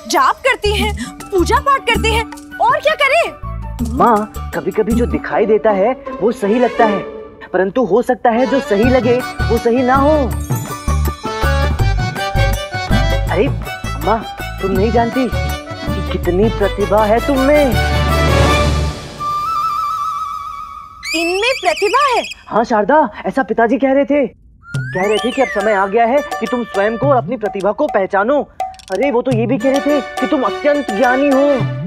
जाप करती हैं, पूजा पाठ करती हैं। और क्या करें? माँ कभी कभी जो दिखाई देता है वो सही लगता है। परंतु हो सकता है जो सही लगे वो सही ना हो। अरे माँ तुम नहीं जानती कि कितनी प्रतिभा है तुम में? इनमें प्रतिभा है? हाँ शारदा ऐसा पिताजी कह रहे थे। कह रहे थे कि अब समय आ गया है कि तुम स्वयं को और अपनी प्रतिभा को पहचानो। अरे वो तो ये भी कह रहे थे कि तुम अत्यंत ज्ञानी हो।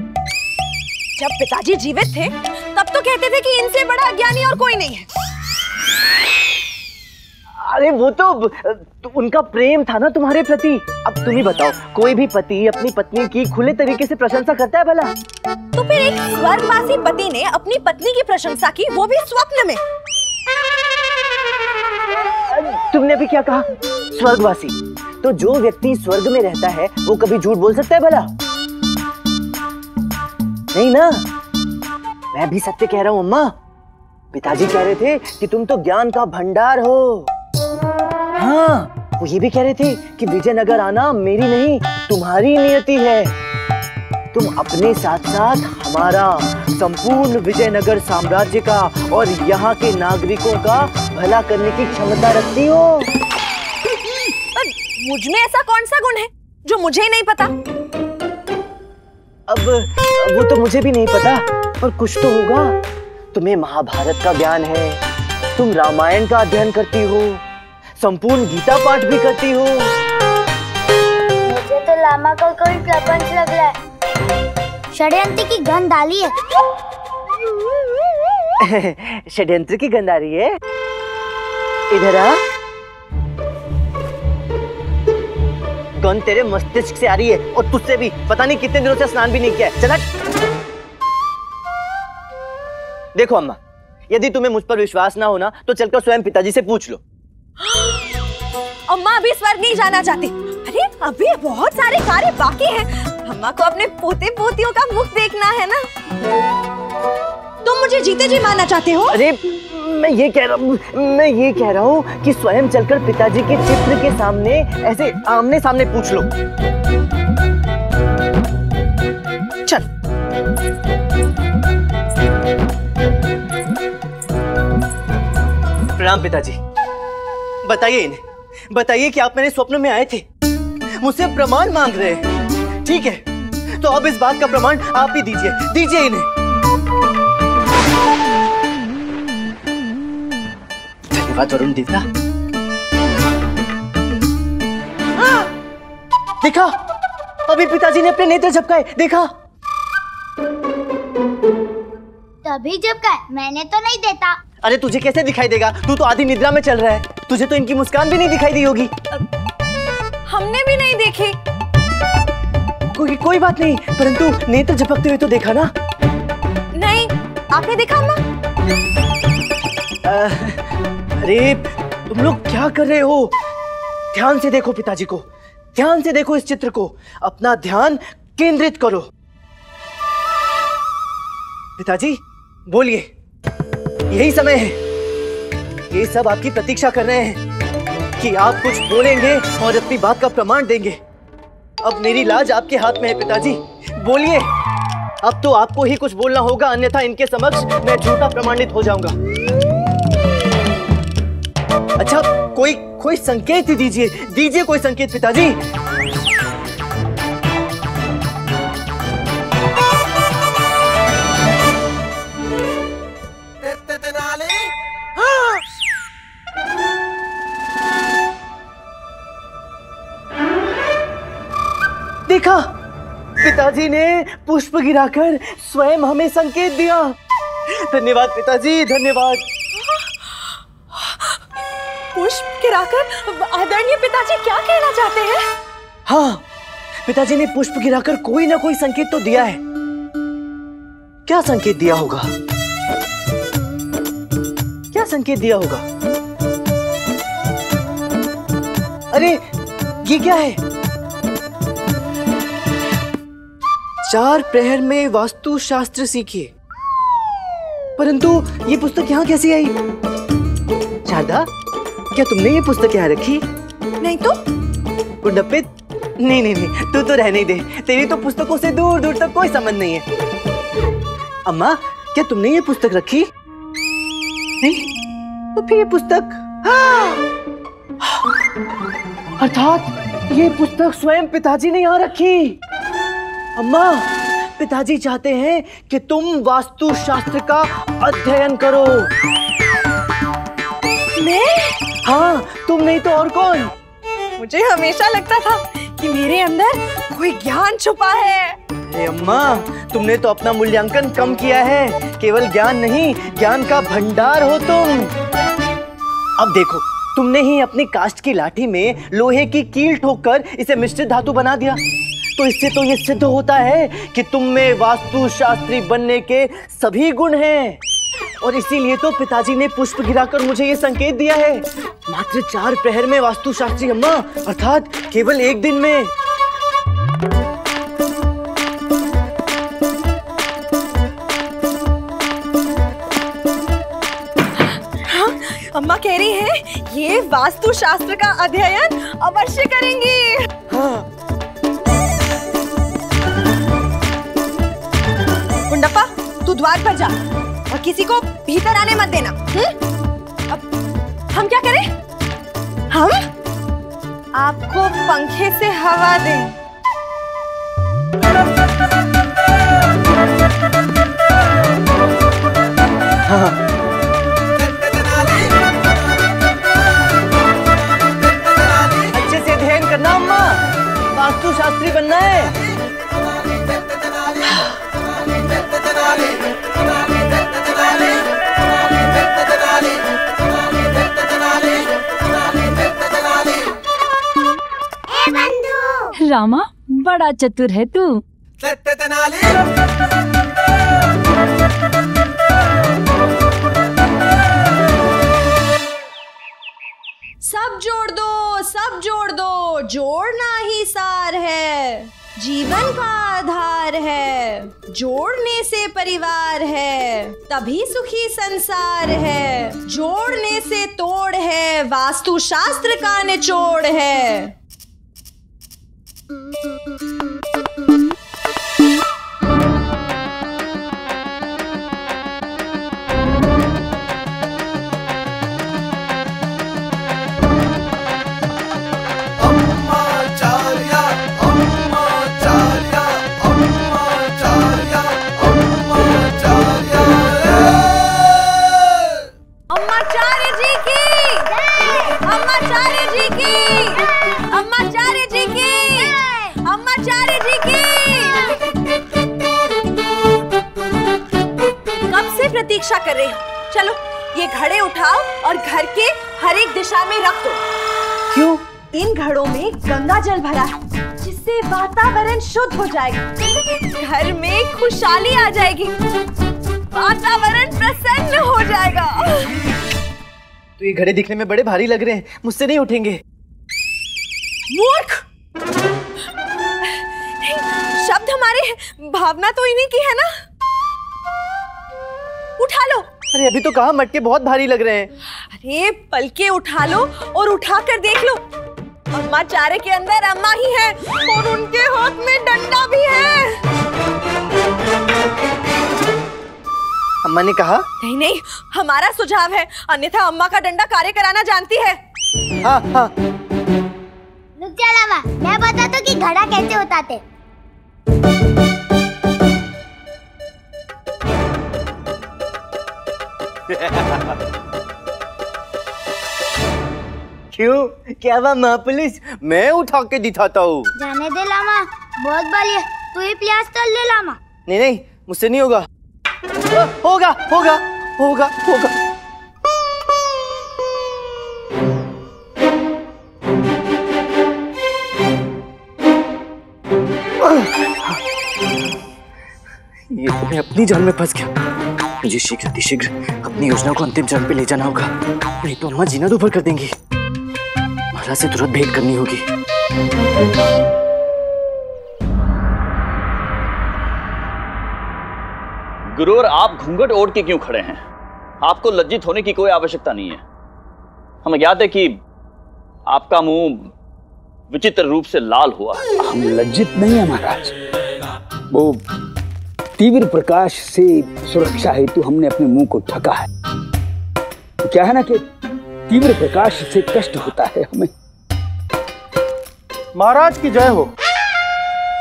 जब पिताजी जीवित थे तब तो कहते थे कि इनसे बड़ा ज्ञानी और कोई नहीं है। अरे वो तो, तो उनका प्रेम था ना तुम्हारे प्रति। अब तुम ही बताओ कोई भी पति अपनी पत्नी की खुले तरीके से प्रशंसा करता है भला? तो फिर एक स्वर्गवासी पति ने अपनी पत्नी की प्रशंसा की वो भी स्वप्न में। तुमने अभी क्या कहा? स्वर्गवासी। तो जो व्यक्ति स्वर्ग में रहता है वो कभी झूठ बोल सकता है भला? नहीं ना? मैं भी सत्य कह रहा हूँ, अम्मा। पिताजी कह रहे थे कि तुम तो ज्ञान का भंडार हो। हाँ वो ये भी कह रहे थे कि विजयनगर आना मेरी नहीं, तुम्हारी नियति है। तुम अपने साथ साथ हमारा संपूर्ण विजयनगर साम्राज्य का और यहाँ के नागरिकों का भला करने की क्षमता रखती हो। मुझमें ऐसा कौन सा गुण है जो मुझे ही नहीं पता? अब वो तो मुझे भी नहीं पता पर कुछ तो होगा। तुम्हें महाभारत का ज्ञान है तुम रामायण का अध्ययन करती हो संपूर्ण गीता पाठ भी करती हो। मुझे तो लामा का कोई प्रपंच लग रहा है। षड्यंत्र की गंध डाली है। षड्यंत्र की गंध आ रही है? इधर आ। गंध तेरे मस्तिष्क से आ रही है और तुझसे भी। पता नहीं कितने दिनों से स्नान भी नहीं किया। है चला देखो अम्मा, यदि तुम्हें मुझ पर विश्वास ना होना तो चलकर स्वयं पिताजी से पूछ लो। अम्मा, अभी स्वर्ग नहीं जाना चाहती। अरे, अभी बहुत सारे कार्य बाकी हैं। अम्मा को अपने पोते पोतियों का मुख देखना है ना? तुम मुझे जीते जी मानना चाहते हो? अरे, मैं ये कह रहा हूँ, मैं ये कह रहा हूँ कि स्वयं चलकर पिताजी के चित्र के सामने, ऐसे आमने सामने पूछ लो। चल। प्रणाम पिताजी, बताइए इन्हें। बताइए कि आप मेरे स्वप्न में आए थे। मुझसे प्रमाण मांग रहे हैं। ठीक है तो अब इस बात का प्रमाण आप ही दीजिए। दीजिए इन्हें। धन्यवाद वरुण देवता देखा? अभी पिताजी ने अपने नेत्र झपकाए। देखा? तभी जब का मैंने तो नहीं देता अरे तुझे कैसे दिखाई देगा? तू तो आधी निद्रा में चल रहा है। तुझे तो इनकी मुस्कान भी नहीं दिखाई दी होगी। हमने भी नहीं देखी। कोई कोई बात नहीं। परंतु नेत्र झपकते हुए तो देखा ना? नहीं। आपने देखा अम्मा? अरे तुम लोग क्या कर रहे हो? ध्यान से देखो पिताजी को। ध्यान से देखो इस चित्र को। अपना ध्यान केंद्रित करो। पिताजी, बोलिए। यही समय है। ये सब आपकी प्रतीक्षा कर रहे हैं कि आप कुछ बोलेंगे और अपनी बात का प्रमाण देंगे। अब मेरी लाज आपके हाथ में है पिताजी। बोलिए। अब तो आपको ही कुछ बोलना होगा, अन्यथा इनके समक्ष मैं झूठा प्रमाणित हो जाऊँगा। अच्छा कोई कोई संकेत दीजिए। दीजिए कोई संकेत पिताजी। देखा, पिताजी ने पुष्प गिराकर स्वयं हमें संकेत दिया। धन्यवाद पिताजी, धन्यवाद। पुष्प गिराकर, आदरणीय पिताजी क्या कहना चाहते हैं? हाँ पिताजी ने पुष्प गिराकर कोई ना कोई संकेत तो दिया है। क्या संकेत दिया होगा? क्या संकेत दिया होगा? अरे, ये क्या है? चार प्रहर में वास्तु शास्त्र सीखिए। परंतु ये पुस्तक यहाँ कैसे आई? शारदा क्या तुमने ये पुस्तक यहाँ रखी? नहीं तो? गुंडप्पे नहीं नहीं नहीं तू तो रहने दे। तेरी तो पुस्तकों से दूर दूर तक कोई संबंध नहीं है। अम्मा क्या तुमने ये पुस्तक रखी? नहीं तो फिर ये पुस्तक? अर्थात ये पुस्तक स्वयं पिताजी ने यहाँ रखी। अम्मा पिताजी चाहते हैं कि तुम वास्तु शास्त्र का अध्ययन करो। मैं? हाँ तुम नहीं तो और कौन? मुझे हमेशा लगता था कि मेरे अंदर कोई ज्ञान छुपा है। अरे अम्मा तुमने तो अपना मूल्यांकन कम किया है। केवल ज्ञान नहीं ज्ञान का भंडार हो तुम। अब देखो तुमने ही अपनी कास्ट की लाठी में लोहे की कील ठोककर इसे मिश्रित धातु बना दिया। तो इससे तो ये सिद्ध होता है कि तुम में वास्तु शास्त्री बनने के सभी गुण हैं। और इसीलिए तो पिताजी ने पुष्प गिराकर मुझे ये संकेत दिया है। मात्र चार प्रहर में वास्तु शास्त्री अम्मा अर्थात केवल एक दिन में। हाँ, अम्मा कह रही है ये वास्तु शास्त्र का अध्ययन अवश्य करेंगी। हाँ। गुंडप्पा तू द्वार पर जा। और किसी को भीतर आने मत देना। हुँ? अब हम क्या करें? हम आपको पंखे से हवा दें। हाँ। अच्छे से अध्ययन करना, अम्मा। वास्तु शास्त्री बनना है। रामा, बड़ा चतुर है तू। सब जोड़ दो, सब जोड़ दो, जोड़ना ही सार है। जीवन का आधार है, जोड़ने से परिवार है, तभी सुखी संसार है। जोड़ने से तोड़ है वास्तु शास्त्र का निचोड़ है। Thank you. प्रतीक्षा कर रही हूँ। चलो ये घड़े उठाओ और घर के हर एक दिशा में रख दो। क्यों? इन घड़ों में गंगा जल भरा है जिससे वातावरण शुद्ध हो जाएगा। घर में खुशहाली आ जाएगी। वातावरण प्रसन्न हो जाएगा। तो ये घड़े दिखने में बड़े भारी लग रहे हैं मुझसे नहीं उठेंगे। मूर्ख! शब्द हमारे भावना तो इन्हीं की है ना? उठा लो। अरे अभी तो कहा मटके बहुत भारी लग रहे हैं। अरे पलके उठा लो और उठा कर देख लो। अम्मा चारे के अंदर अम्मा ही है और उनके हाथ में डंडा भी है। अम्मा ने कहा? नहीं नहीं हमारा सुझाव है। अन्यथा अम्मा का डंडा कार्य कराना जानती है। हाँ हाँ। रुक जा मैं बताता हूँ कि घड़ा कैसे होता क्यों? क्या हुआ माँ पुलिस मैं उठा के दिखाता हूँ। जाने दे लामा। बहुत बलिए तू ही प्यास तल ले लामा। नहीं नहीं मुझसे नहीं होगा होगा होगा होगा होगा। ये तो मैं अपनी जान में फंस गया। मुझे शीघ्र अतिशीघ्र अपनी योजना को अंतिम चरण पे ले जाना होगा। नहीं तो अम्मा जीना दोपहर कर देंगी। महाराज से तुरंत भेंट करनी होगी। गुरु और आप घूंघट ओढ़ के क्यों खड़े हैं? आपको लज्जित होने की कोई आवश्यकता नहीं है। हमें ज्ञात है कि आपका मुँह विचित्र रूप से लाल हुआ। हम लज्जित नहीं है महाराज। वो तीव्र प्रकाश से सुरक्षा हेतु हमने अपने मुँह को ढका है। तो क्या है ना कि तीव्र प्रकाश से कष्ट होता है हमें। महाराज की जय हो।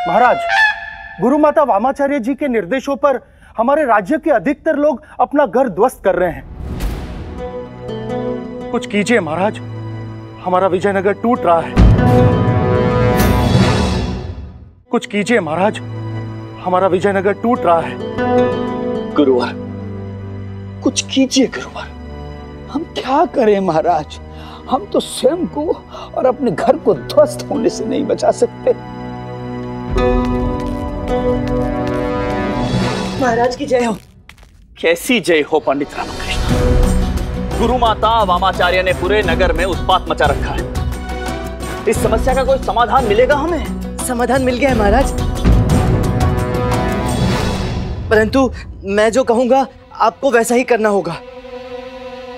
महाराज, गुरु माता वामाचार्य जी के निर्देशों पर हमारे राज्य के अधिकतर लोग अपना घर ध्वस्त कर रहे हैं। कुछ कीजिए महाराज, हमारा विजयनगर टूट रहा है। कुछ कीजिए महाराज। हमारा विजयनगर टूट रहा है। गुरुवर कुछ कीजिए गुरुवर। हम क्या करें महाराज? हम तो स्वयं को और अपने घर को ध्वस्त होने से नहीं बचा सकते। महाराज की जय हो। कैसी जय हो पंडित रामकृष्ण? गुरु माता वामाचार्य ने पूरे नगर में उत्पात मचा रखा है। इस समस्या का कोई समाधान मिलेगा हमें? समाधान मिल गया है महाराज। परंतु मैं जो कहूँगा आपको वैसा ही करना होगा।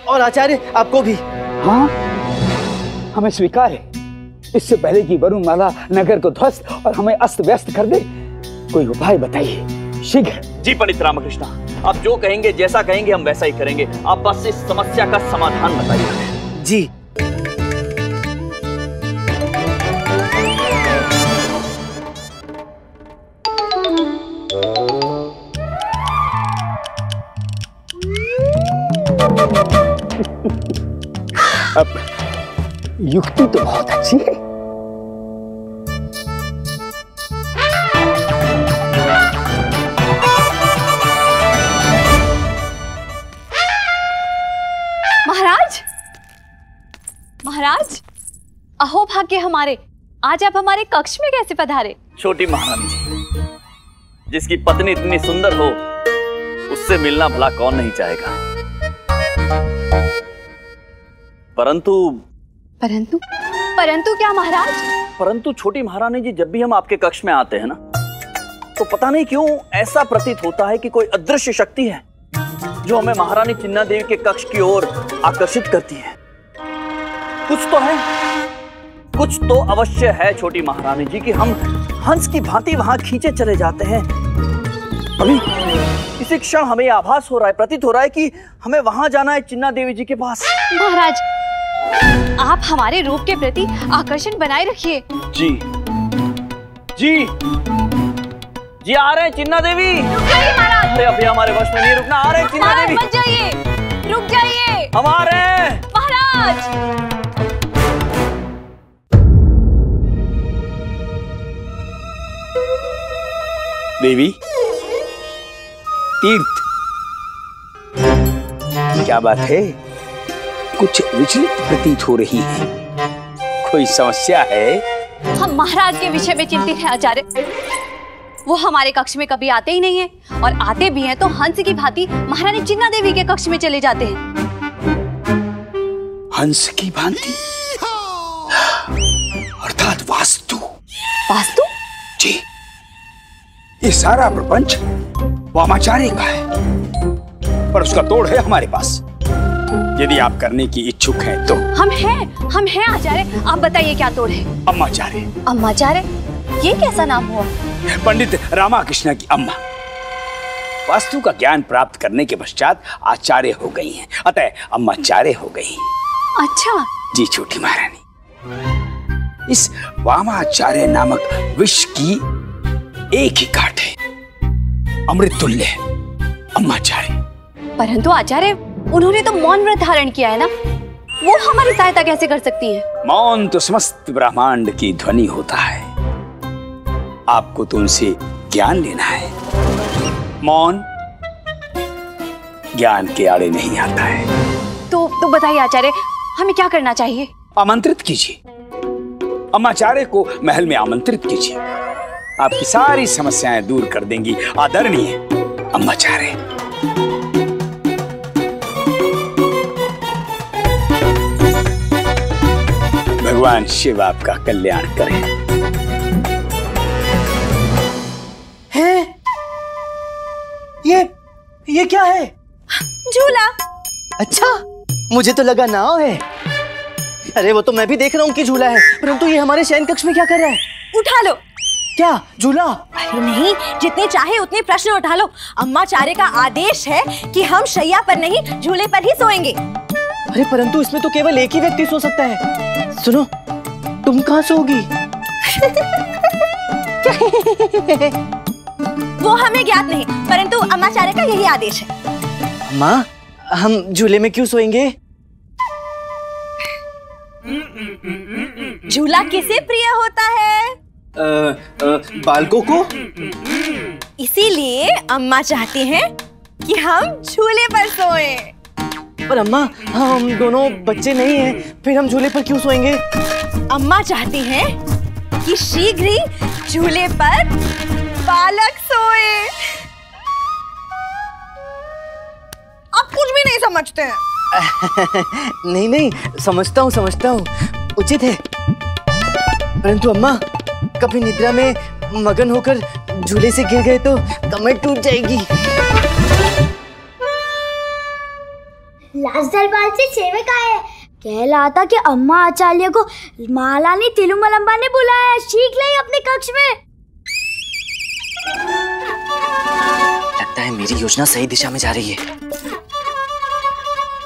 और आचार्य आपको भी। हाँ? हमें स्वीकार है। इससे पहले कि वरुण माला नगर को ध्वस्त और हमें अस्त व्यस्त कर दे कोई उपाय बताइए। शीघ्र। जी पंडित रामकृष्ण आप जो कहेंगे जैसा कहेंगे हम वैसा ही करेंगे। आप बस इस समस्या का समाधान बताइए। जी अब युक्ति तो बहुत अच्छी है। महाराज? महाराज अहो भाग्य हमारे। आज आप हमारे कक्ष में कैसे पधारे? छोटी महारानी जी जिसकी पत्नी इतनी सुंदर हो उससे मिलना भला कौन नहीं चाहेगा? परंतु परंतु? परंतु क्या महाराज? परंतु छोटी महारानी जी जब भी हम आपके कक्ष में आते हैं ना तो पता नहीं क्यों ऐसा प्रतीत होता है कि कोई अदृश्य शक्ति है जो हमें महारानी चिन्ना देवी के कक्ष की ओर आकर्षित करती है। कुछ तो है कुछ तो अवश्य है छोटी महारानी जी कि हम हंस की भांति वहाँ खींचे चले जाते हैं। अभी इसी क्षण हमें आभास हो रहा है प्रतीत हो रहा है कि हमें वहाँ जाना है चिन्ना देवी जी के पास। महाराज आप हमारे रूप के प्रति आकर्षण बनाए रखिए। जी। जी। जी आ रहे हैं चिन्ना देवी। अरे अभी हमारे वश में नहीं रुकना आ रहे हैं चिन्ना देवी। मत जाइए। रुक जाइए। हम आ रहे हैं। महाराज। देवी तीर्थ। क्या बात है? कुछ विचलित प्रतीत हो रही है। कोई समस्या है? हम महाराज के विषय में चिंतित हैं आचार्य। वो हमारे कक्ष में कभी आते ही नहीं है और आते भी हैं तो हंस की भांति महारानी चिन्ना देवी के कक्ष में चले जाते हैं। हंस की भांति? अर्थात वास्तु। वास्तु? जी। ये सारा प्रपंच वामाचार्य का है। पर उसका तोड़ है हमारे पास। यदि आप करने की इच्छुक हैं तो। हम हैं हम हैं आचार्य। आप बताइए क्या तोड़ है? अम्माचार्य। अम्माचार्य? ये कैसा नाम हुआ? पंडित रामाकृष्ण की अम्मा। वास्तु का ज्ञान प्राप्त करने के पश्चात आचार्य हो गई हैं। अतः अम्माचार्य हो गई। अच्छा। जी छोटी महारानी। इस वामाचार्य नामक विष की एक ही काट है। अमृत तुल्य है अम्माचार्य। परंतु आचार्य उन्होंने तो मौन व्रत धारण किया है ना? वो हमारी सहायता कैसे कर सकती है? मौन तो समस्त ब्रह्मांड की ध्वनि होता है। आपको तो उनसे ज्ञान लेना है। मौन ज्ञान के आड़े नहीं आता है। तो तो बताइए आचार्य हमें क्या करना चाहिए? आमंत्रित कीजिए। अम्माचार्य को महल में आमंत्रित कीजिए। आपकी सारी समस्याएँ दूर कर देंगी। आदरणीय अम्माचार्य। भगवान शिव आपका कल्याण करें। है? ये ये क्या है? झूला। अच्छा मुझे तो लगा नाव है। अरे वो तो मैं भी देख रहा हूँ कि झूला है। परंतु ये हमारे शयन कक्ष में क्या कर रहा है? उठा लो। क्या? झूला? अरे नहीं जितने चाहे उतने प्रश्न उठा लो। अम्मा चारे का आदेश है कि हम शैया पर नहीं झूले पर ही सोएँगे। अरे परंतु इसमें तो केवल एक ही व्यक्ति सो सकता है। सुनो तुम कहाँ सोगी वो हमें ज्ञात नहीं परंतु अम्मा चारे का यही आदेश है। माँ हम झूले में क्यों सोएँगे? झूला किसे प्रिय होता है? आ, आ, बालकों को? इसीलिए अम्मा चाहती हैं कि हम झूले पर सोएँ। पर अम्मा हम दोनों बच्चे नहीं हैं फिर हम झूले पर क्यों सोएँगे? अम्मा चाहती हैं कि शीघ्र ही झूले पर बालक सोए। आप कुछ भी नहीं समझते हैं। नहीं नहीं समझता हूँ समझता हूँ। उचित है। परंतु अम्मा कभी निद्रा में मगन होकर झूले से गिर गए तो कमर टूट जाएगी। लास्ट दरबार से सेवक आए कह रहा था कि अम्मा आचार्य को महारानी तिरुमलम्बा ने बुलाया। शीघ्र ही अपने कक्ष में। लगता है मेरी योजना सही दिशा में जा रही है।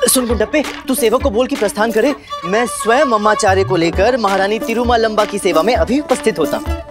सुन गुंडप्पे तू सेवक को बोल के प्रस्थान करे। मैं स्वयं अम्माचार्य को लेकर महारानी तिरुमा लंबा की सेवा में अभी उपस्थित होता। हूँ